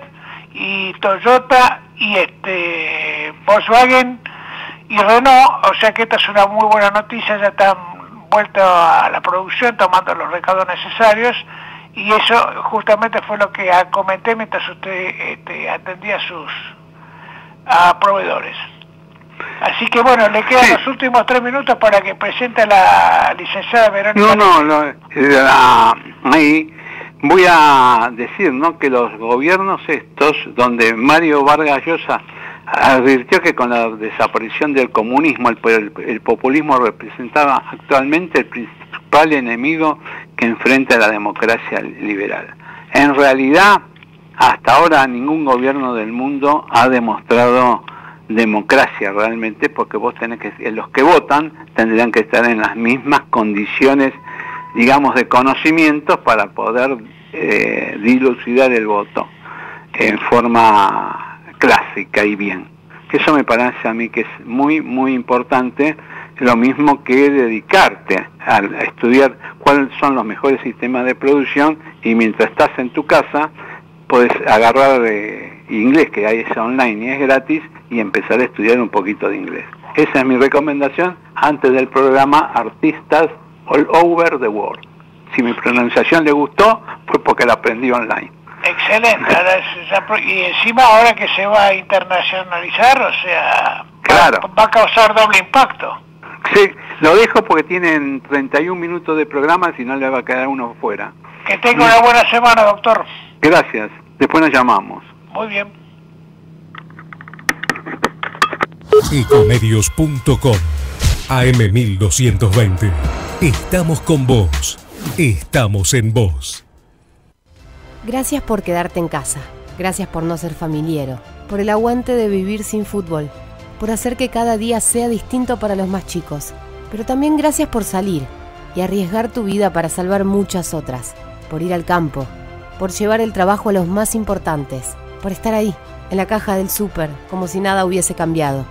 y Toyota y este Volkswagen y Renault, o sea que esta es una muy buena noticia, ya están vuelto a la producción tomando los recados necesarios y eso justamente fue lo que comenté mientras usted este, atendía a sus a proveedores. Así que bueno, le quedan los últimos tres minutos para que presente a la licenciada Verónica. No, no, no eh, ahí voy a decir ¿no? que los gobiernos estos, donde Mario Vargas Llosa advirtió que con la desaparición del comunismo el, populismo representaba actualmente el principal enemigo que enfrenta la democracia liberal. En realidad, hasta ahora ningún gobierno del mundo ha demostrado democracia realmente porque vos tenés que los que votan tendrían que estar en las mismas condiciones digamos de conocimientos para poder eh, dilucidar el voto en forma y bien. Eso me parece a mí que es muy, muy importante, lo mismo que dedicarte a, estudiar cuáles son los mejores sistemas de producción y mientras estás en tu casa puedes agarrar eh, inglés, que hay ese online y es gratis, y empezar a estudiar un poquito de inglés. Esa es mi recomendación antes del programa Artistas All Over the World. Si mi pronunciación le gustó, fue porque la aprendí online. Excelente, y encima ahora que se va a internacionalizar, o sea, va, a causar doble impacto. Sí, lo dejo porque tienen 31 minutos de programa, si no le va a quedar uno fuera. Que tenga una buena semana, doctor. Gracias, después nos llamamos. Muy bien. Ecomedios.com AM1220. Estamos con vos. Estamos en vos. Gracias por quedarte en casa. Gracias por no ser familiero. Por el aguante de vivir sin fútbol. Por hacer que cada día sea distinto para los más chicos. Pero también gracias por salir y arriesgar tu vida para salvar muchas otras. Por ir al campo. Por llevar el trabajo a los más importantes. Por estar ahí, en la caja del súper, como si nada hubiese cambiado.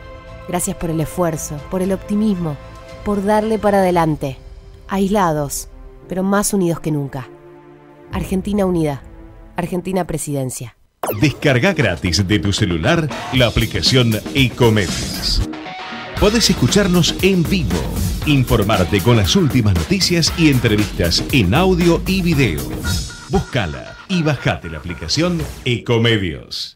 Gracias por el esfuerzo, por el optimismo, por darle para adelante. Aislados, pero más unidos que nunca. Argentina Unida. Argentina Presidencia. Descarga gratis de tu celular la aplicación Ecomedios. Podés escucharnos en vivo, informarte con las últimas noticias y entrevistas en audio y video. Búscala y bajate la aplicación Ecomedios.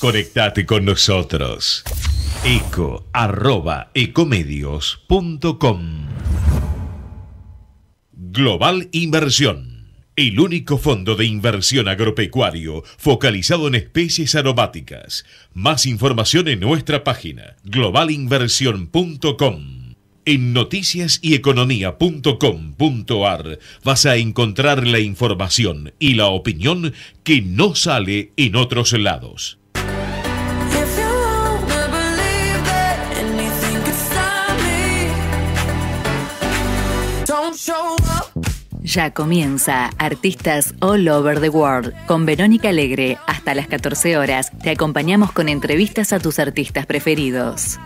Conectate con nosotros. Eco arroba ecomedios.com Global Inversión. El único fondo de inversión agropecuario focalizado en especies aromáticas. Más información en nuestra página globalinversión.com. En noticias y economía.com.ar vas a encontrar la información y la opinión que no sale en otros lados. Ya comienza Artistas All Over the World con Verónica Alegre. Hasta las 14 horas te acompañamos con entrevistas a tus artistas preferidos.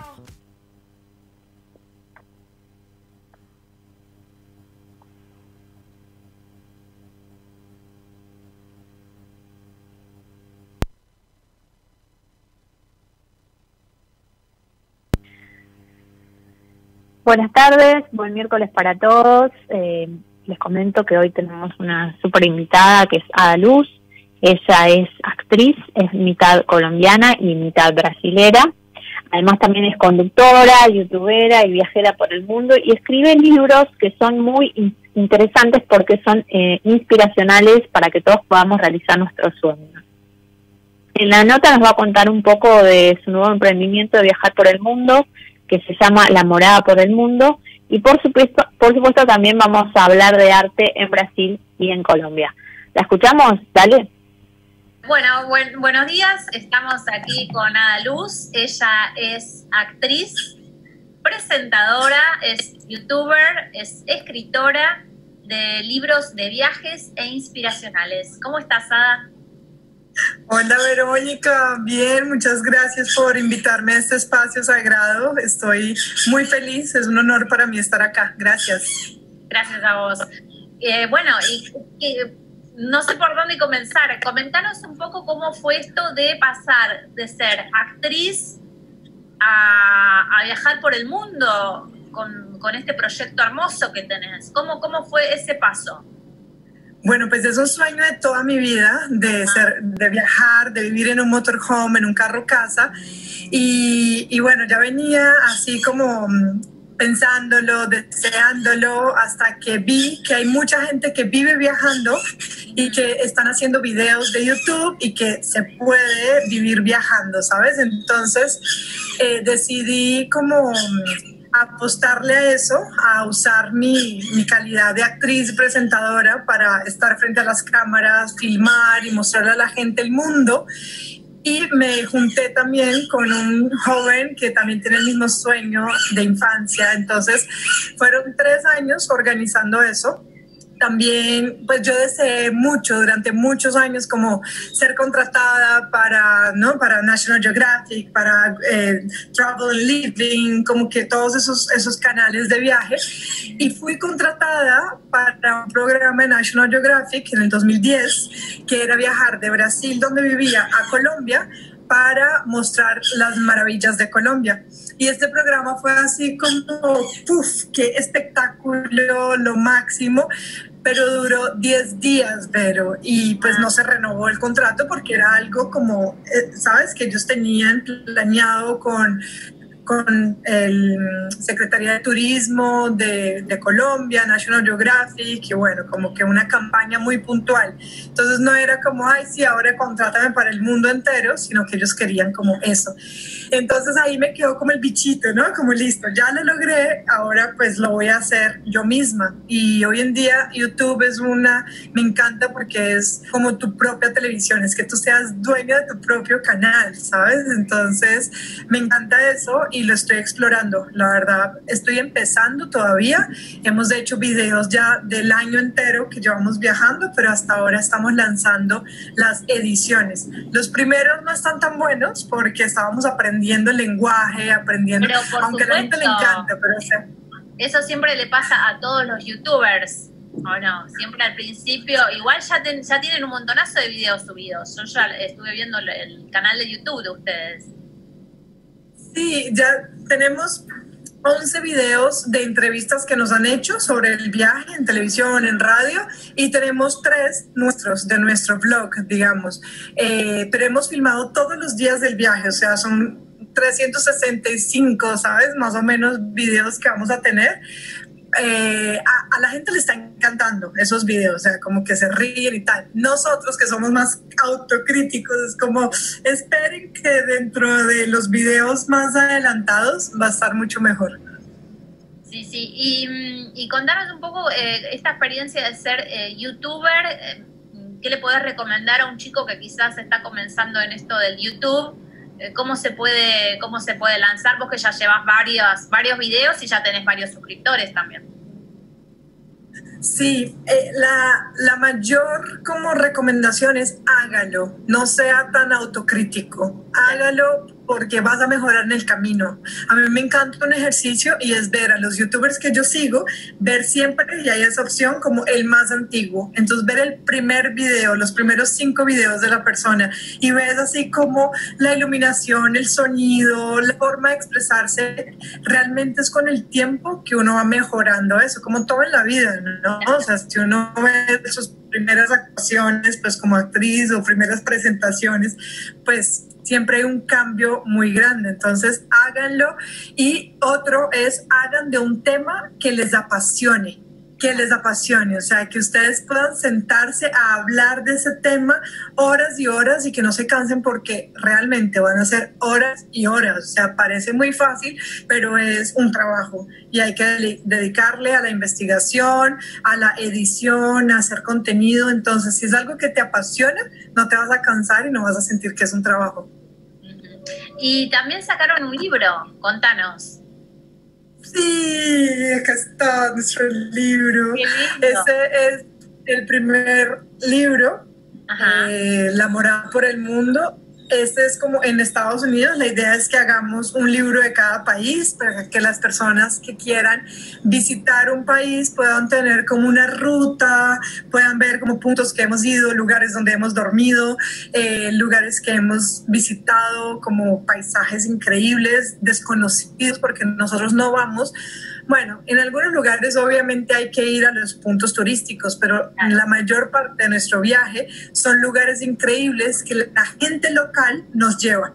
Buenas tardes, buen miércoles para todos. Eh, les comento que hoy tenemos una super invitada que es Ada Luz. Ella es actriz, es mitad colombiana y mitad brasilera. Además también es conductora, youtubera y viajera por el mundo y escribe libros que son muy interesantes porque son eh, inspiracionales para que todos podamos realizar nuestros sueños. En la nota nos va a contar un poco de su nuevo emprendimiento de viajar por el mundo, que se llama La Morada por el Mundo. Y por supuesto, por supuesto también vamos a hablar de arte en Brasil y en Colombia. ¿La escuchamos? Dale. Bueno, buenos días. Estamos aquí con Ada Luz. Ella es actriz, presentadora, es youtuber, es escritora de libros de viajes e inspiracionales. ¿Cómo estás, Ada? Hola Verónica, bien, muchas gracias por invitarme a este espacio sagrado. Estoy muy feliz, es un honor para mí estar acá. Gracias. Gracias a vos. Eh, bueno, no sé por dónde comenzar. Comentanos un poco cómo fue esto de pasar de ser actriz a, viajar por el mundo con, con, este proyecto hermoso que tenés. ¿Cómo, ¿Cómo fue ese paso? Bueno, pues es un sueño de toda mi vida, de, ser, de viajar, de vivir en un motorhome, en un carro casa. Y, y bueno, ya venía así como mm, pensándolo, deseándolo, hasta que vi que hay mucha gente que vive viajando y que están haciendo videos de YouTube y que se puede vivir viajando, ¿sabes? Entonces eh, decidí como mm, apostarle a eso, a usar mi, mi, calidad de actriz y presentadora para estar frente a las cámaras, filmar y mostrarle a la gente el mundo. Y me junté también con un joven que también tiene el mismo sueño de infancia. Entonces, fueron tres años organizando eso también, pues yo deseé mucho durante muchos años como ser contratada para, ¿no? Para National Geographic, para eh, Travel and Living, como que todos esos, esos canales de viaje. Y fui contratada para un programa de National Geographic en el 2010, que era viajar de Brasil, donde vivía, a Colombia para mostrar las maravillas de Colombia. Y este programa fue así como, ¡puf! ¡Qué espectáculo! Lo máximo pero duró 10 días, pero y pues no se renovó el contrato porque era algo como, eh, ¿sabes? Que ellos tenían planeado con con el Secretaría de Turismo de, de, Colombia, National Geographic, y bueno, como que una campaña muy puntual. Entonces no era como, ay, sí, ahora contrátame para el mundo entero, sino que ellos querían como eso. Entonces ahí me quedó como el bichito, ¿no? Como listo, ya lo logré, ahora pues lo voy a hacer yo misma. Y hoy en día YouTube es una, me encanta porque es como tu propia televisión, es que tú seas dueño de tu propio canal, ¿sabes? Entonces me encanta eso y lo estoy explorando. La verdad, estoy empezando todavía. Hemos hecho videos ya del año entero que llevamos viajando, pero hasta ahora estamos lanzando las ediciones. Los primeros no están tan buenos porque estábamos aprendiendo el lenguaje, aprendiendo, aunque a la gente le supuesto. encanta, pero o sea, Eso siempre le pasa a todos los youtubers, ¿o no? Siempre al principio, igual ya, ten- ya tienen un montonazo de videos subidos. Yo ya estuve viendo el, el canal de YouTube de ustedes. Sí, ya tenemos 11 videos de entrevistas que nos han hecho sobre el viaje en televisión, en radio, y tenemos tres nuestros, de nuestro blog, digamos. Eh, pero hemos filmado todos los días del viaje, o sea, son 365, ¿sabes? Más o menos videos que vamos a tener. Eh, a, la gente le está encantando esos videos, o sea, como que se ríen y tal. Nosotros que somos más autocríticos, es como, esperen que dentro de los videos más adelantados va a estar mucho mejor. Sí, sí. Y, mm, y un poco eh, esta experiencia de ser eh, youtuber. eh, ¿Qué le podés recomendar a un chico que quizás está comenzando en esto del YouTube? Eh, ¿Cómo se puede cómo se puede lanzar? Vos que ya llevas varios, varios videos y ya tenés varios suscriptores también. Sí, eh, la, la mayor como recomendación es hágalo, no sea tan autocrítico, hágalo porque vas a mejorar en el camino. A mí me encanta un ejercicio y es ver a los youtubers que yo sigo, ver siempre, y hay esa opción como el más antiguo. Entonces ver el primer video, los primeros cinco videos de la persona y ves así como la iluminación, el sonido, la forma de expresarse, realmente es con el tiempo que uno va mejorando eso, como todo en la vida, ¿no? O sea, si uno ve sus primeras actuaciones, pues como actriz o primeras presentaciones, pues siempre hay un cambio muy grande. Entonces, háganlo. Y otro es, hagan de un tema que les apasione que les apasione, o sea, que ustedes puedan sentarse a hablar de ese tema horas y horas y que no se cansen porque realmente van a ser horas y horas, o sea, parece muy fácil, pero es un trabajo y hay que de- dedicarle a la investigación, a la edición, a hacer contenido, entonces si es algo que te apasiona, no te vas a cansar y no vas a sentir que es un trabajo. Y también sacaron un libro, contanos. Sí, acá está nuestro libro. Ese es el primer libro, eh, La morada por el mundo. Este es como en Estados Unidos, la idea es que hagamos un libro de cada país para que las personas que quieran visitar un país puedan tener como una ruta, puedan ver como puntos que hemos ido, lugares donde hemos dormido, eh, lugares que hemos visitado, como paisajes increíbles, desconocidos porque nosotros no vamos. Bueno, en algunos lugares obviamente hay que ir a los puntos turísticos, pero la mayor parte de nuestro viaje son lugares increíbles que la gente local nos lleva.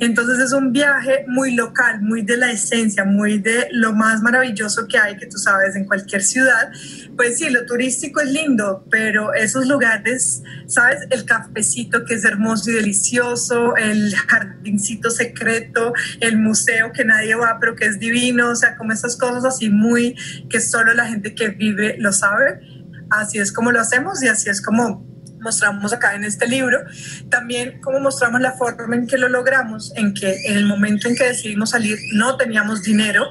Entonces es un viaje muy local, muy de la esencia, muy de lo más maravilloso que hay, que tú sabes, en cualquier ciudad. Pues sí, lo turístico es lindo, pero esos lugares, ¿sabes? El cafecito que es hermoso y delicioso, el jardincito secreto, el museo que nadie va, pero que es divino, o sea, como esas cosas así muy que solo la gente que vive lo sabe. Así es como lo hacemos y así es como mostramos acá en este libro, también como mostramos la forma en que lo logramos, en que en el momento en que decidimos salir no teníamos dinero,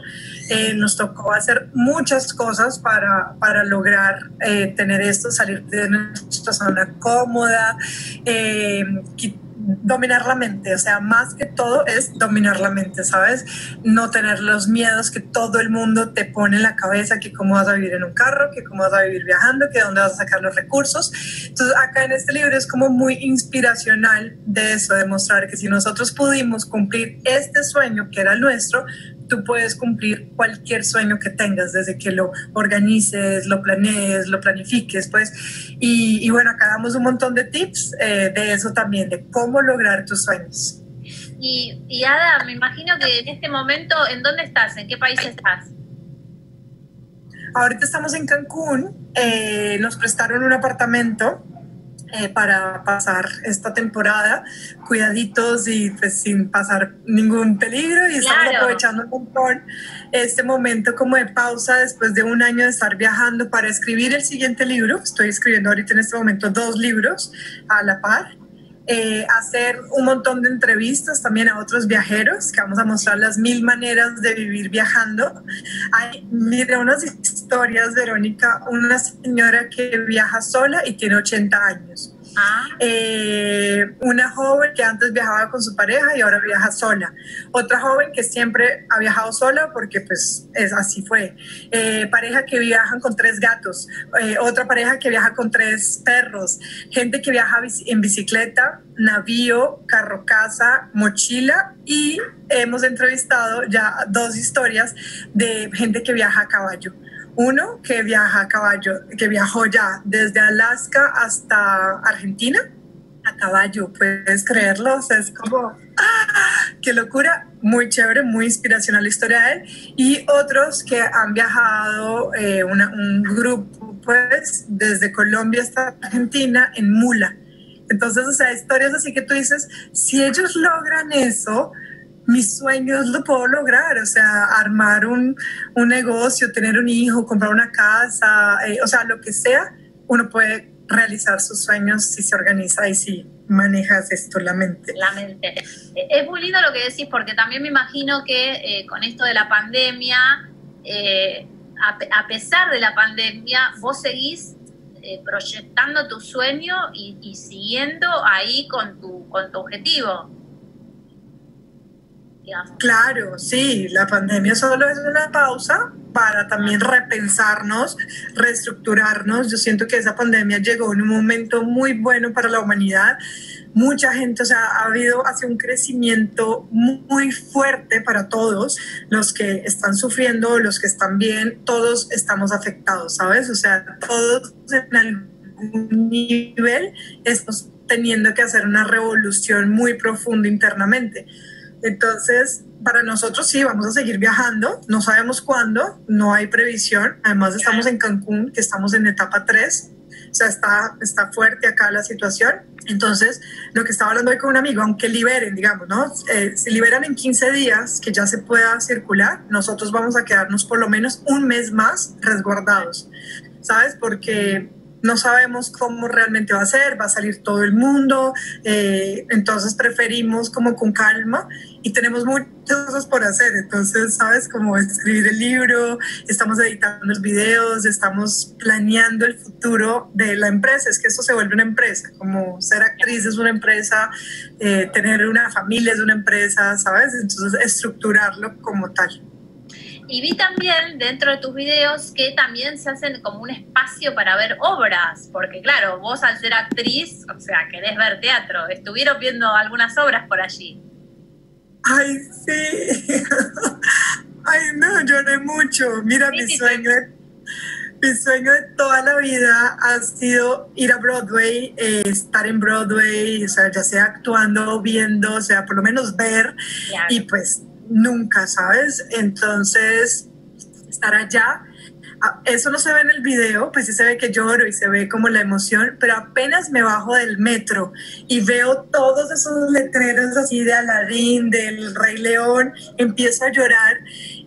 eh, nos tocó hacer muchas cosas para, para lograr eh, tener esto, salir de nuestra zona cómoda, eh, qui- dominar la mente, o sea, más que todo es dominar la mente, ¿sabes? No tener los miedos que todo el mundo te pone en la cabeza, que cómo vas a vivir en un carro, que cómo vas a vivir viajando, que dónde vas a sacar los recursos. Entonces, acá en este libro es como muy inspiracional de eso, de mostrar que si nosotros pudimos cumplir este sueño que era nuestro, tú puedes cumplir cualquier sueño que tengas, desde que lo organices, lo planees, lo planifiques, pues. Y, y bueno, acá damos un montón de tips eh, de eso también, de cómo lograr tus sueños. Y, y Ada, me imagino que en este momento, ¿en dónde estás? ¿En qué país estás? Ahorita estamos en Cancún, eh, nos prestaron un apartamento eh, para pasar esta temporada, cuidaditos y pues sin pasar ningún peligro y estamos Claro. aprovechando un montón este momento como de pausa después de un año de estar viajando para escribir el siguiente libro. Estoy escribiendo ahorita en este momento dos libros a la par. Eh, hacer un montón de entrevistas también a otros viajeros, que vamos a mostrar las mil maneras de vivir viajando. Hay, mira, unas historias, Verónica, una señora que viaja sola y tiene 80 años. Eh, una joven que antes viajaba con su pareja y ahora viaja sola. Otra joven que siempre ha viajado sola porque pues es así fue. Eh, pareja que viajan con tres gatos. Eh, otra pareja que viaja con tres perros. Gente que viaja en bicicleta, navío, carro casa, mochila y hemos entrevistado ya dos historias de gente que viaja a caballo. Uno que viaja a caballo, que viajó ya desde Alaska hasta Argentina a caballo, puedes creerlo, o sea, es como, ¡ah! qué locura, muy chévere, muy inspiracional la historia de él. Y otros que han viajado, eh, un grupo, pues, desde Colombia hasta Argentina en mula. Entonces, o sea, historias así que tú dices, si ellos logran eso, mis sueños lo puedo lograr, o sea, armar un, un negocio, tener un hijo, comprar una casa, eh, o sea, lo que sea, uno puede realizar sus sueños si se organiza y si manejas esto, la mente. La mente. Eh, es muy lindo lo que decís porque también me imagino que eh, con esto de la pandemia, a, pesar de la pandemia, vos seguís proyectando tu sueño y, y, siguiendo ahí con tu, con tu objetivo. Claro, sí, la pandemia solo es una pausa para también repensarnos, reestructurarnos. Yo siento que esa pandemia llegó en un momento muy bueno para la humanidad. Mucha gente, o sea, ha habido hace un crecimiento muy fuerte para todos, los que están sufriendo, los que están bien, todos estamos afectados, ¿sabes? O sea, todos en algún nivel estamos teniendo que hacer una revolución muy profunda internamente. Entonces, para nosotros sí, vamos a seguir viajando, no sabemos cuándo, no hay previsión, además estamos en Cancún, que estamos en etapa 3, o sea, está, está fuerte acá la situación. Entonces, lo que estaba hablando hoy con un amigo, aunque liberen, digamos, ¿no? Eh, si liberan en 15 días, que ya se pueda circular, nosotros vamos a quedarnos por lo menos un mes más resguardados, ¿sabes? Porque no sabemos cómo realmente va a ser, va a salir todo el mundo, eh, entonces preferimos como con calma y tenemos muchas cosas por hacer, entonces, ¿sabes? Como escribir el libro, estamos editando los videos, estamos planeando el futuro de la empresa, es que esto se vuelve una empresa, como ser actriz es una empresa, eh, tener una familia es una empresa, ¿sabes? Entonces, estructurarlo como tal. Y vi también dentro de tus videos que también se hacen como un espacio para ver obras, porque claro, vos al ser actriz, o sea, querés ver teatro, estuvieron viendo algunas obras por allí. Ay, sí. Ay, no, lloré mucho. Mira, mi sueño, mi sueño de toda la vida ha sido ir a Broadway, eh, estar en Broadway, o sea, ya sea actuando, viendo, o sea, por lo menos ver. Y pues nunca, ¿sabes? Entonces, estar allá, eso no se ve en el video, pues sí se ve que lloro y se ve como la emoción, pero apenas me bajo del metro y veo todos esos letreros así de Aladín, del Rey León, empiezo a llorar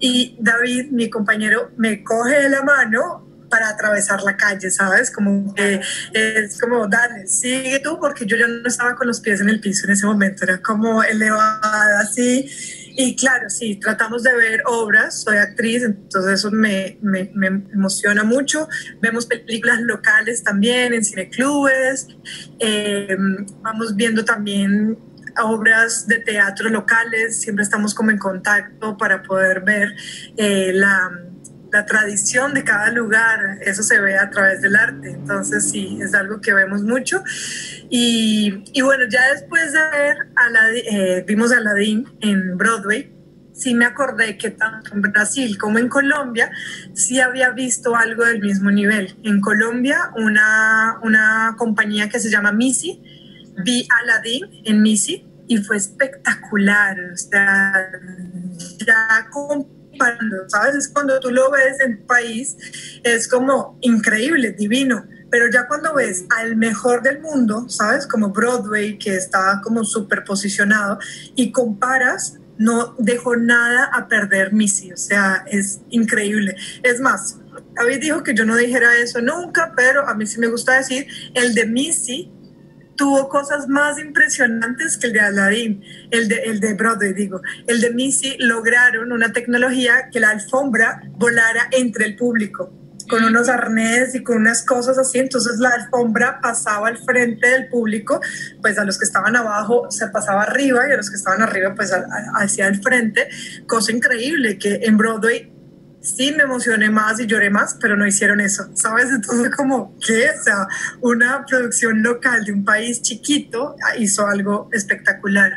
y David, mi compañero, me coge la mano para atravesar la calle, ¿sabes? Como que es como, dale, sigue tú, porque yo ya no estaba con los pies en el piso en ese momento, era como elevada así y claro, sí, tratamos de ver obras, soy actriz, entonces eso me, me, emociona mucho. Vemos películas locales también en cineclubes, eh, vamos viendo también obras de teatro locales, siempre estamos como en contacto para poder ver eh, la la tradición de cada lugar, eso se ve a través del arte. Entonces sí, es algo que vemos mucho. Y, bueno, ya después de ver, Aladdin, eh, vimos Aladdin en Broadway, sí me acordé que tanto en Brasil como en Colombia sí había visto algo del mismo nivel. En Colombia, una, una compañía que se llama Missy, vi Aladdin en Missy y fue espectacular. O cuando, ¿sabes? Es cuando tú lo ves en país, es como increíble, divino. Pero ya cuando ves al mejor del mundo, ¿sabes? Como Broadway, que está como súper posicionado, y comparas, no dejó nada a perder Missy. O sea, es increíble. Es más, David dijo que yo no dijera eso nunca, pero a mí sí me gusta decir, el de Missy tuvo cosas más impresionantes que el de Aladdin, el de, el de Broadway, digo. El de Missy lograron una tecnología que la alfombra volara entre el público con unos arnés y con unas cosas así, entonces la alfombra pasaba al frente del público, pues a los que estaban abajo se pasaba arriba y a los que estaban arriba pues hacia el frente, cosa increíble que en Broadway sí me emocioné más y lloré más, pero no hicieron eso, ¿sabes? Entonces como, ¿qué? O sea, una producción local de un país chiquito hizo algo espectacular.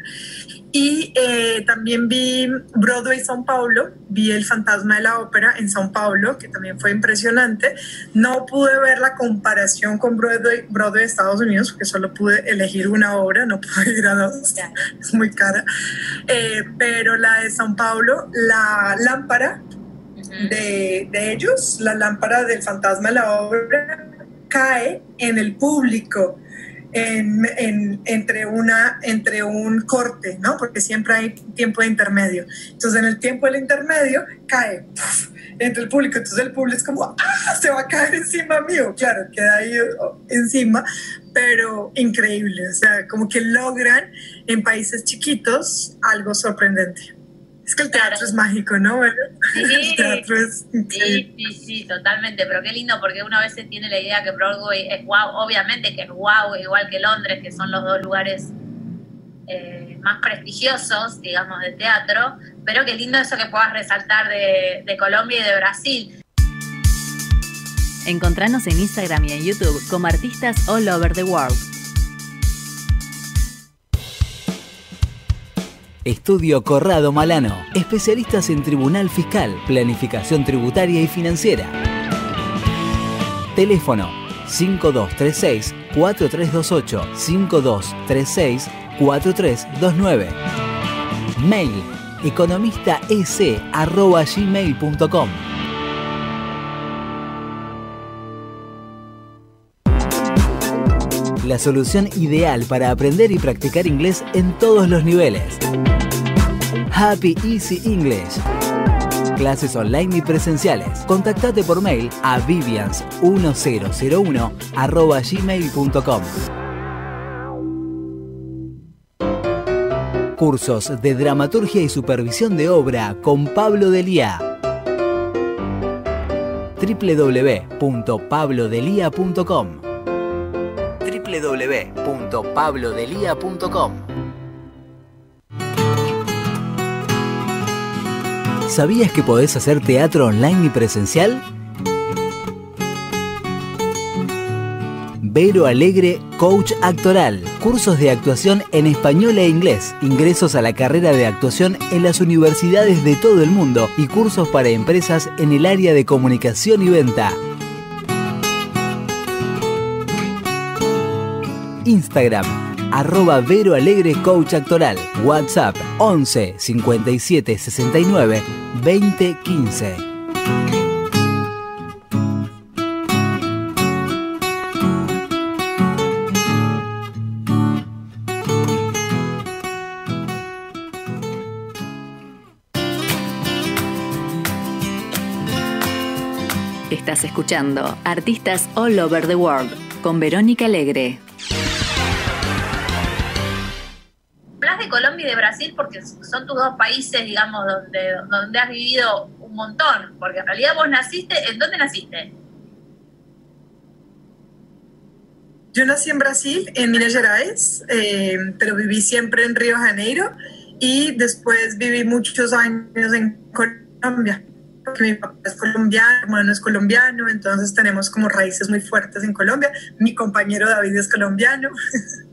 Y eh, también vi Broadway São Paulo, vi El Fantasma de la Ópera en São Paulo, que también fue impresionante. No pude ver la comparación con Broadway, Broadway de Estados Unidos, porque solo pude elegir una obra, no pude ir a dos, es muy cara. Eh, pero la de São Paulo, la lámpara de, de ellos, la lámpara del Fantasma de la Ópera, cae en el público en, entre, una, entre un corte, ¿no? Porque siempre hay tiempo de intermedio. Entonces, en el tiempo del intermedio cae entre el público. Entonces, el público es como, ¡ah! Se va a caer encima mío. Claro, queda ahí oh, encima, pero increíble. O sea, como que logran en países chiquitos algo sorprendente. Es que el teatro es mágico, ¿no? Sí, el teatro es sí, sí, sí, totalmente. Pero qué lindo, porque una vez se tiene la idea que Broadway es wow, obviamente que es wow, igual que Londres, que son los dos lugares eh, más prestigiosos, digamos, de teatro. Pero qué lindo eso que puedas resaltar de, de Colombia y de Brasil. Encontranos en Instagram y en YouTube como artistas all over the world. Estudio Corrado Malano, especialistas en Tribunal Fiscal, Planificación Tributaria y Financiera. Teléfono 5236-4328, 5236-4329. Mail economistaec.gmail.com La solución ideal para aprender y practicar inglés en todos los niveles. Happy Easy English. Clases online y presenciales. Contactate por mail a vivians1001 gmail.com. Cursos de dramaturgia y supervisión de obra con Pablo Delía. www.pablodelia.com www.pablodelia.com ¿Sabías que podés hacer teatro online y presencial? Vero Alegre, coach actoral. Cursos de actuación en español e inglés. Ingresos a la carrera de actuación en las universidades de todo el mundo y cursos para empresas en el área de comunicación y venta. Instagram arroba Vero Alegre Coach Actoral. WhatsApp 11 57 69 20 15. Estás escuchando Artistas All Over the World con Verónica Alegre. De Colombia y de Brasil porque son tus dos países, digamos, donde, donde has vivido un montón, porque en realidad vos naciste, ¿en dónde naciste? Yo nací en Brasil, en Minas Gerais, eh, pero viví siempre en Río Janeiro y después viví muchos años en Colombia, porque mi papá es colombiano, mi hermano es colombiano, entonces tenemos como raíces muy fuertes en Colombia. Mi compañero David es colombiano.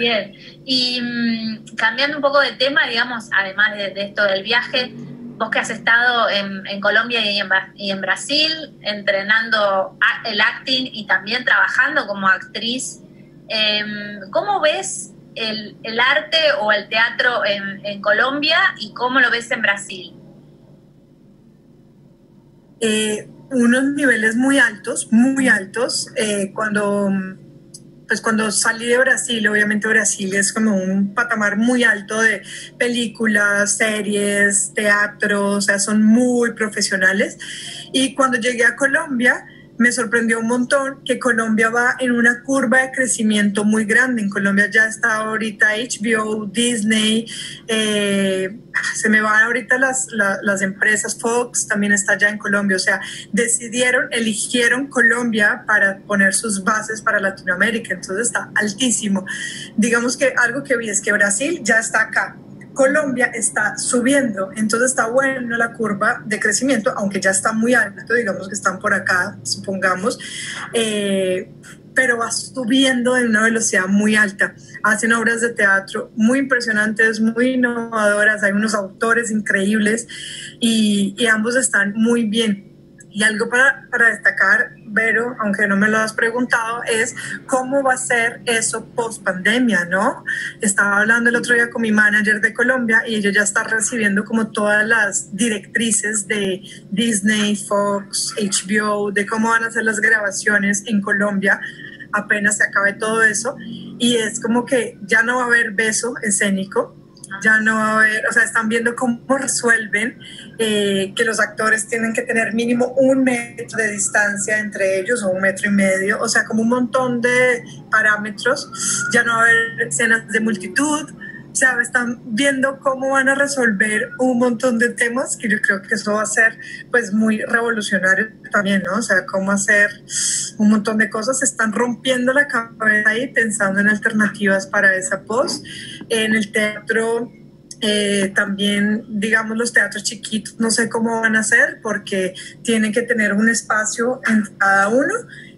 Bien, y mm, cambiando un poco de tema, digamos, además de, esto del viaje, vos que has estado en, Colombia y en, Brasil entrenando el acting y también trabajando como actriz, em, ¿cómo ves el, arte o el teatro en, Colombia y cómo lo ves en Brasil? Eh, unos niveles muy altos, muy altos. Eh, cuando pues cuando salí de Brasil, obviamente Brasil es como un patamar muy alto de películas, series, teatro, o sea, son muy profesionales. Y cuando llegué a Colombia, me sorprendió un montón que Colombia va en una curva de crecimiento muy grande. En Colombia ya está ahorita HBO, Disney, eh, se me van ahorita las, las empresas, Fox también está ya en Colombia, o sea, decidieron, eligieron Colombia para poner sus bases para Latinoamérica, entonces está altísimo. Digamos que algo que vi es que Brasil ya está acá, Colombia está subiendo, entonces está bueno la curva de crecimiento, aunque ya está muy alto, digamos que están por acá, supongamos, eh, pero va subiendo en una velocidad muy alta. Hacen obras de teatro muy impresionantes, muy innovadoras, hay unos autores increíbles y, y ambos están muy bien. Y algo para, para, destacar, Vero, aunque no me lo has preguntado, es cómo va a ser eso post pandemia, ¿no? Estaba hablando el otro día con mi manager de Colombia y ella ya está recibiendo como todas las directrices de Disney, Fox, HBO, de cómo van a ser las grabaciones en Colombia apenas se acabe todo eso. Y es como que ya no va a haber beso escénico, ya no va a haber, o sea, están viendo cómo resuelven eh, que los actores tienen que tener mínimo un metro de distancia entre ellos o un metro y medio, o sea, como un montón de parámetros, ya no va a haber escenas de multitud, o sea, están viendo cómo van a resolver un montón de temas que yo creo que eso va a ser pues muy revolucionario también, ¿no? O sea, cómo hacer un montón de cosas, están rompiendo la cabeza ahí pensando en alternativas para esa post. En el teatro eh, también, digamos, los teatros chiquitos, no sé cómo van a hacer porque tienen que tener un espacio en cada uno.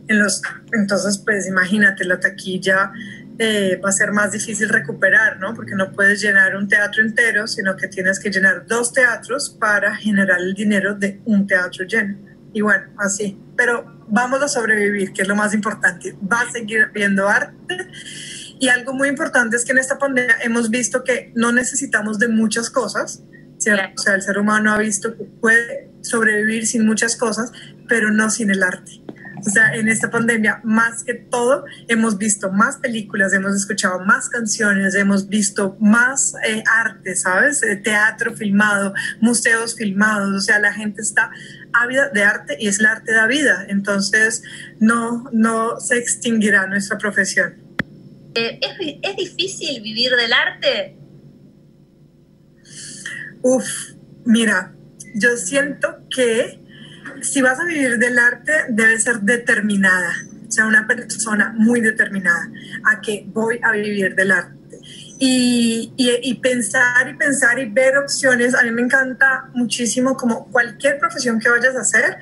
En los, entonces, pues imagínate, la taquilla eh, va a ser más difícil recuperar, ¿no? Porque no puedes llenar un teatro entero, sino que tienes que llenar dos teatros para generar el dinero de un teatro lleno. Y bueno, así. Pero vamos a sobrevivir, que es lo más importante. Va a seguir viendo arte. Y algo muy importante es que en esta pandemia hemos visto que no necesitamos de muchas cosas. O sea, el ser humano ha visto que puede sobrevivir sin muchas cosas, pero no sin el arte. O sea, en esta pandemia, más que todo, hemos visto más películas, hemos escuchado más canciones, hemos visto más eh, arte, ¿sabes? Eh, teatro filmado, museos filmados, o sea, la gente está ávida de arte y es el arte de la vida. Entonces, no, no se extinguirá nuestra profesión. Eh, ¿es, ¿Es difícil vivir del arte? Uf, mira, yo siento que si vas a vivir del arte, debe ser determinada, o sea, una persona muy determinada a que voy a vivir del arte. Y, y, pensar y pensar y ver opciones, a mí me encanta muchísimo como cualquier profesión que vayas a hacer,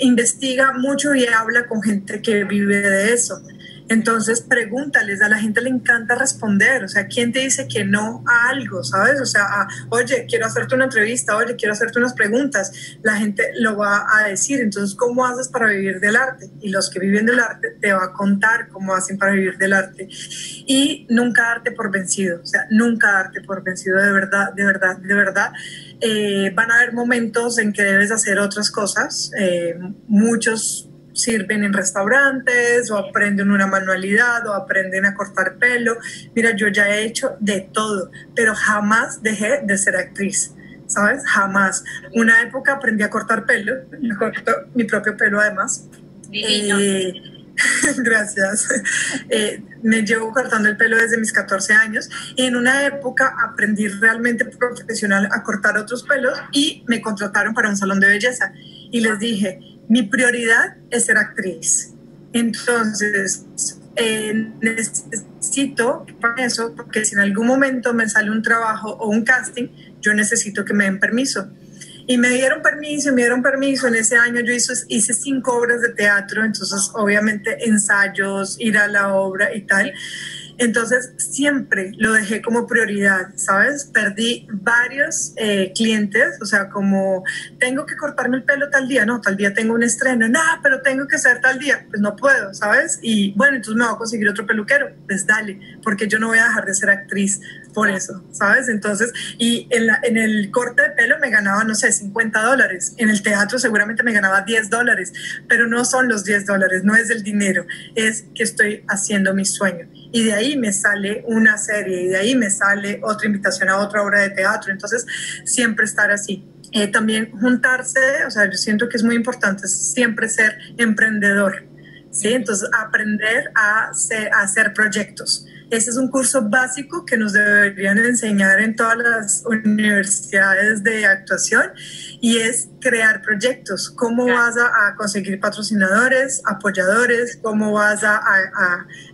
investiga mucho y habla con gente que vive de eso. Entonces pregúntales, a la gente le encanta responder, o sea, ¿quién te dice que no a algo, sabes? O sea, oye, quiero hacerte una entrevista, oye, quiero hacerte unas preguntas, la gente lo va a decir, entonces, ¿cómo haces para vivir del arte? Y los que viven del arte te va a contar cómo hacen para vivir del arte. Y nunca darte por vencido, o sea, nunca darte por vencido, de verdad, de verdad, de verdad. Eh, van a haber momentos en que debes hacer otras cosas, eh, muchos sirven en restaurantes o aprenden una manualidad o aprenden a cortar pelo. Mira, yo ya he hecho de todo, pero jamás dejé de ser actriz. ¿Sabes? Jamás. Una época aprendí a cortar pelo, me corto mi propio pelo además. Eh, gracias. Eh, me llevo cortando el pelo desde mis 14 años y en una época aprendí realmente profesional a cortar otros pelos y me contrataron para un salón de belleza. Y les dije, mi prioridad es ser actriz. Entonces, eh, necesito para eso, porque si en algún momento me sale un trabajo o un casting, yo necesito que me den permiso. Y me dieron permiso, me dieron permiso. En ese año yo hice, hice cinco obras de teatro, entonces obviamente ensayos, ir a la obra y tal. Entonces siempre lo dejé como prioridad, ¿sabes? Perdí varios eh, clientes, o sea, como tengo que cortarme el pelo tal día, no, tal día tengo un estreno, no, pero tengo que ser tal día, pues no puedo, ¿sabes? Y bueno, entonces me voy a conseguir otro peluquero, pues dale, porque yo no voy a dejar de ser actriz por eso, ¿sabes? Entonces, y en, en el corte de pelo me ganaba, no sé, 50 dólares, en el teatro seguramente me ganaba 10 dólares, pero no son los 10 dólares, no es el dinero, es que estoy haciendo mi sueño y de ahí me sale una serie y de ahí me sale otra invitación a otra obra de teatro. Entonces, siempre estar así. Eh, también juntarse, o sea, yo siento que es muy importante siempre ser emprendedor, ¿sí? Entonces, aprender a, a hacer proyectos. Ese es un curso básico que nos deberían enseñar en todas las universidades de actuación y es crear proyectos. ¿Cómo vas a, conseguir patrocinadores, apoyadores? ¿Cómo vas a,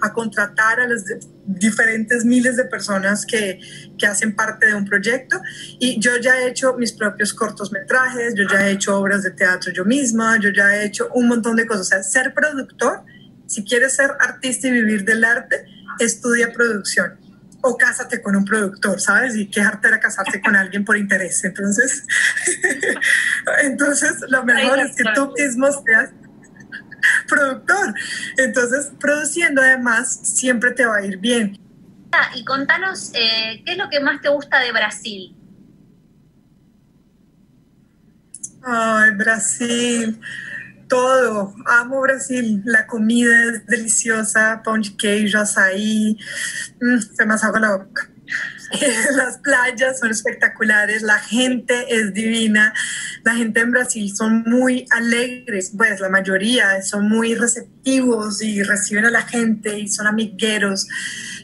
a, contratar a las diferentes miles de personas que, que, hacen parte de un proyecto? Y yo ya he hecho mis propios cortometrajes, yo ya he hecho obras de teatro yo misma, yo ya he hecho un montón de cosas. O sea, ser productor, si quieres ser artista y vivir del arte, estudia producción o cásate con un productor, ¿sabes? Y qué era casarte con alguien por interés. Entonces, entonces lo mejor es que tú mismo seas productor. Entonces, produciendo además siempre te va a ir bien. Ah, y contanos, eh, ¿qué es lo que más te gusta de Brasil? Ay, Brasil todo. Amo Brasil. La comida es deliciosa, pão de queijo. Mm, se me hace la boca. Las playas son espectaculares, la gente es divina, la gente en Brasil son muy alegres, pues la mayoría son muy receptivos y reciben a la gente y son amigueros.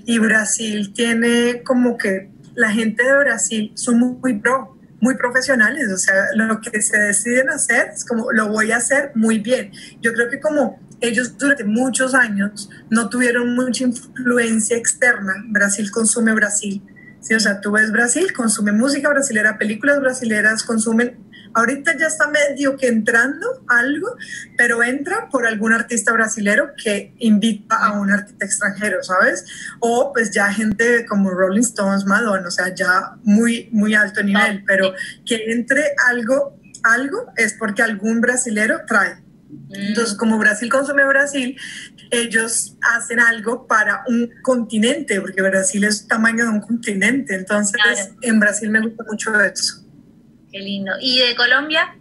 Y Brasil tiene como que la gente de Brasil son muy, muy pro, muy profesionales, o sea, lo que se deciden hacer es como lo voy a hacer muy bien. Yo creo que como ellos durante muchos años no tuvieron mucha influencia externa, Brasil consume Brasil, ¿sí? o sea, tú ves Brasil, consume música brasilera, películas brasileras, consumen Ahorita ya está medio que entrando algo, pero entra por algún artista brasilero que invita a un artista extranjero, ¿sabes? O pues ya gente como Rolling Stones, Madonna, o sea, ya muy, muy alto nivel, pero que entre algo, algo es porque algún brasilero trae. Entonces, como Brasil consume Brasil, ellos hacen algo para un continente, porque Brasil es tamaño de un continente. Entonces, en Brasil me gusta mucho eso. Qué lindo. ¿Y de Colombia?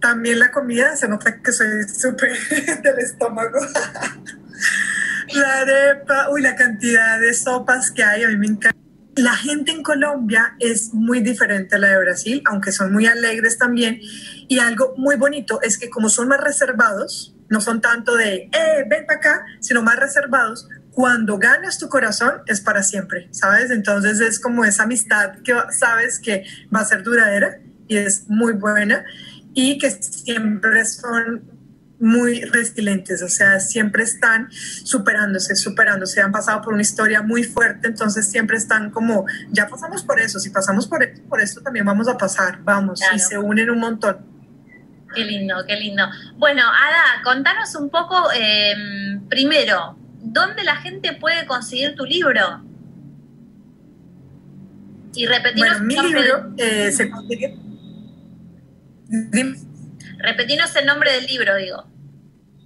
También la comida, se nota que soy súper del estómago. la arepa, uy, la cantidad de sopas que hay, a mí me encanta. La gente en Colombia es muy diferente a la de Brasil, aunque son muy alegres también. Y algo muy bonito es que como son más reservados, no son tanto de, eh, ven para acá, sino más reservados, cuando ganas tu corazón es para siempre, ¿sabes? Entonces es como esa amistad que sabes que va a ser duradera y es muy buena y que siempre son muy resilientes, o sea, siempre están superándose, superándose, han pasado por una historia muy fuerte, entonces siempre están como, ya pasamos por eso, si pasamos por, esto, por esto también vamos a pasar, vamos, y se unen un montón. Qué lindo, qué lindo. Bueno, Ada, contanos un poco, eh, primero, ¿dónde la gente puede conseguir tu libro? Y repetirnos bueno, mi libro eh, se consigue. Repetinos el nombre del libro, digo.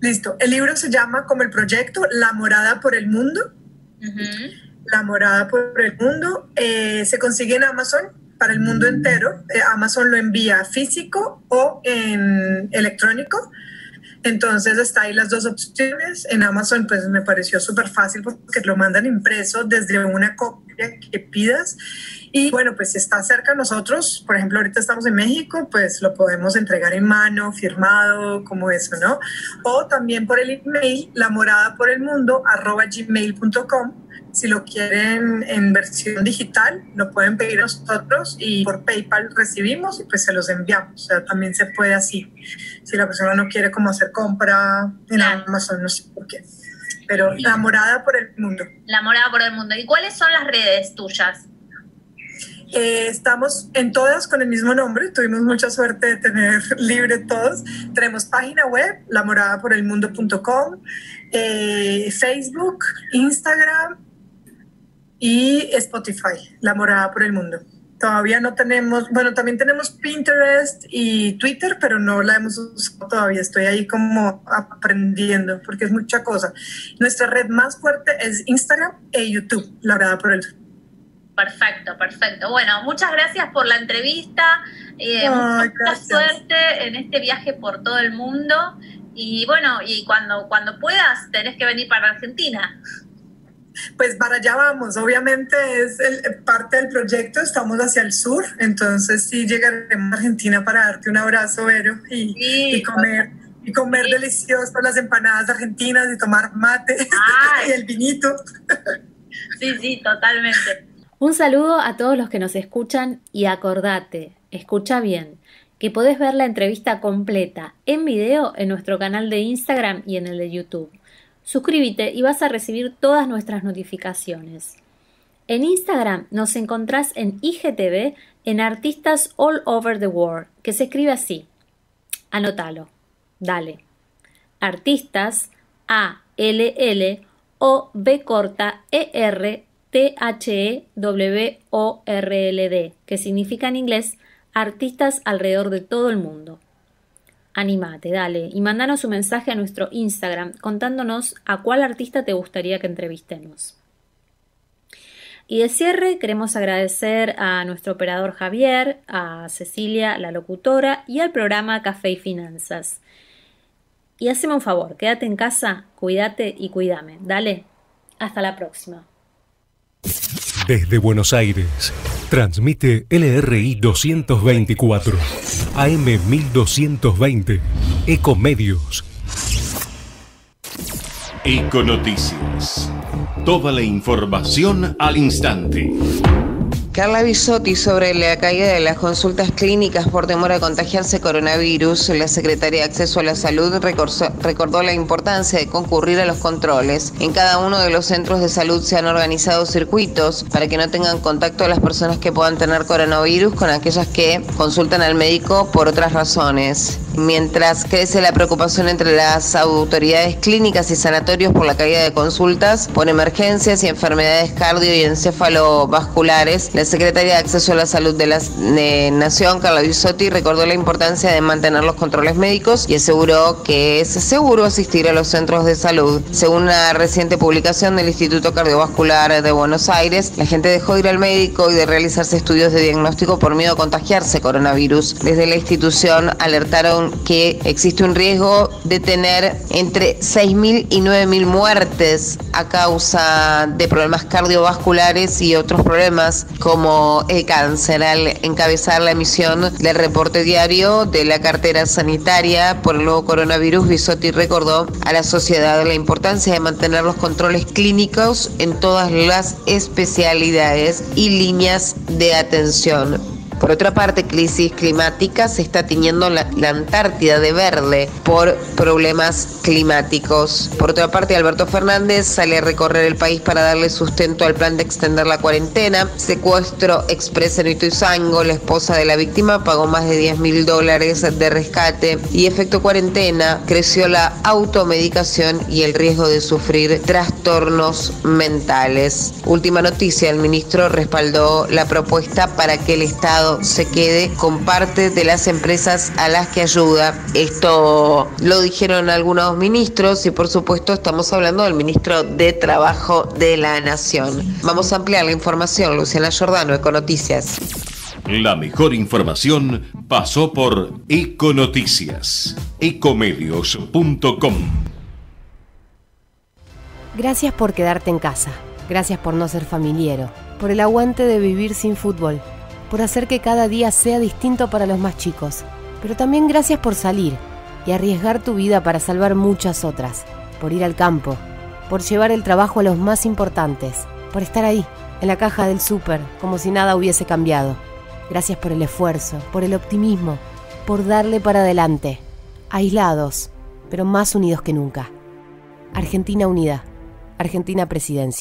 Listo. El libro se llama como el proyecto La Morada por el Mundo. La Morada por el Mundo. Eh, se consigue en Amazon para el mundo entero. Eh, Amazon lo envía físico o en electrónico. Entonces está ahí las dos opciones. En Amazon pues me pareció súper fácil porque lo mandan impreso desde una copia que pidas. Y bueno, pues si está cerca de nosotros, por ejemplo, ahorita estamos en México, pues lo podemos entregar en mano, firmado, como eso, ¿no? O también por el email, la morada por el mundo, arroba gmail.com si lo quieren en versión digital, lo pueden pedir a nosotros y por PayPal recibimos y pues se los enviamos. O sea, también se puede así. Si la persona no quiere como hacer compra en Amazon, no sé por qué. Pero la morada por el mundo. La morada por el mundo. ¿Y cuáles son las redes tuyas? Eh, estamos en todas con el mismo nombre, tuvimos mucha suerte de tener libre todos. Tenemos página web, lamoradaporelmundo.com, eh, Facebook, Instagram y Spotify, La Morada por el Mundo. Todavía no tenemos, bueno, también tenemos Pinterest y Twitter, pero no la hemos usado todavía. Estoy ahí como aprendiendo porque es mucha cosa. Nuestra red más fuerte es Instagram e YouTube, La Morada por el Mundo. Perfecto, perfecto. Bueno, muchas gracias por la entrevista. Eh, mucha suerte en este viaje por todo el mundo. Y bueno, y cuando, cuando puedas, tenés que venir para Argentina. Pues para allá vamos, obviamente es el, parte del proyecto, estamos hacia el sur, entonces sí llegaremos a Argentina para darte un abrazo, Vero, y, y comer, y comer delicioso las empanadas argentinas y tomar mate y el vinito. Sí, sí, totalmente. Un saludo a todos los que nos escuchan y acordate, escucha bien, que podés ver la entrevista completa en video en nuestro canal de Instagram y en el de YouTube. Suscríbete y vas a recibir todas nuestras notificaciones. En Instagram nos encontrás en IGTV en Artistas All Over the World, que se escribe así. Anótalo. Dale. Artistas A L L O B corta E R T H E W O R L D, que significa en inglés artistas alrededor de todo el mundo. Animate, dale, y mandanos un mensaje a nuestro Instagram contándonos a cuál artista te gustaría que entrevistemos. Y de cierre queremos agradecer a nuestro operador Javier, a Cecilia, la locutora, y al programa Café y Finanzas. Y haceme un favor, quédate en casa, cuídate y cuídame. Dale, hasta la próxima. Desde Buenos Aires, transmite LRI 224, AM 1220, Ecomedios. Econoticias. Toda la información al instante. Carla Bisotti sobre la caída de las consultas clínicas por temor a contagiarse coronavirus, la secretaria de Acceso a la Salud recordó la importancia de concurrir a los controles. En cada uno de los centros de salud se han organizado circuitos para que no tengan contacto las personas que puedan tener coronavirus con aquellas que consultan al médico por otras razones. Mientras crece la preocupación entre las autoridades clínicas y sanatorios por la caída de consultas por emergencias y enfermedades cardio y encéfalovasculares, la secretaria de Acceso a la Salud de la Nación, Carla Bisotti, recordó la importancia de mantener los controles médicos y aseguró que es seguro asistir a los centros de salud. Según una reciente publicación del Instituto Cardiovascular de Buenos Aires, la gente dejó de ir al médico y de realizarse estudios de diagnóstico por miedo a contagiarse coronavirus. Desde la institución alertaron que existe un riesgo de tener entre 6.000 y 9.000 muertes a causa de problemas cardiovasculares y otros problemas como el cáncer al encabezar la emisión del reporte diario de la cartera sanitaria por el nuevo coronavirus, Bisotti recordó a la sociedad la importancia de mantener los controles clínicos en todas las especialidades y líneas de atención. Por otra parte, crisis climática se está tiñendo la, Antártida de verde por problemas climáticos. Por otra parte, Alberto Fernández sale a recorrer el país para darle sustento al plan de extender la cuarentena. Secuestro expresa en Ituizango, la esposa de la víctima pagó más de 10 mil dólares de rescate y efecto cuarentena creció la automedicación y el riesgo de sufrir trastornos mentales. Última noticia, el ministro respaldó la propuesta para que el Estado se quede con parte de las empresas a las que ayuda. Esto lo dijeron algunos ministros y por supuesto estamos hablando del ministro de Trabajo de la Nación. Vamos a ampliar la información, Luciana Giordano, Econoticias. La mejor información pasó por Econoticias, ecomedios.com. Gracias por quedarte en casa. Gracias por no ser familiero. Por el aguante de vivir sin fútbol por hacer que cada día sea distinto para los más chicos, pero también gracias por salir y arriesgar tu vida para salvar muchas otras, por ir al campo, por llevar el trabajo a los más importantes, por estar ahí, en la caja del súper, como si nada hubiese cambiado. Gracias por el esfuerzo, por el optimismo, por darle para adelante, aislados, pero más unidos que nunca. Argentina Unida, Argentina Presidencia.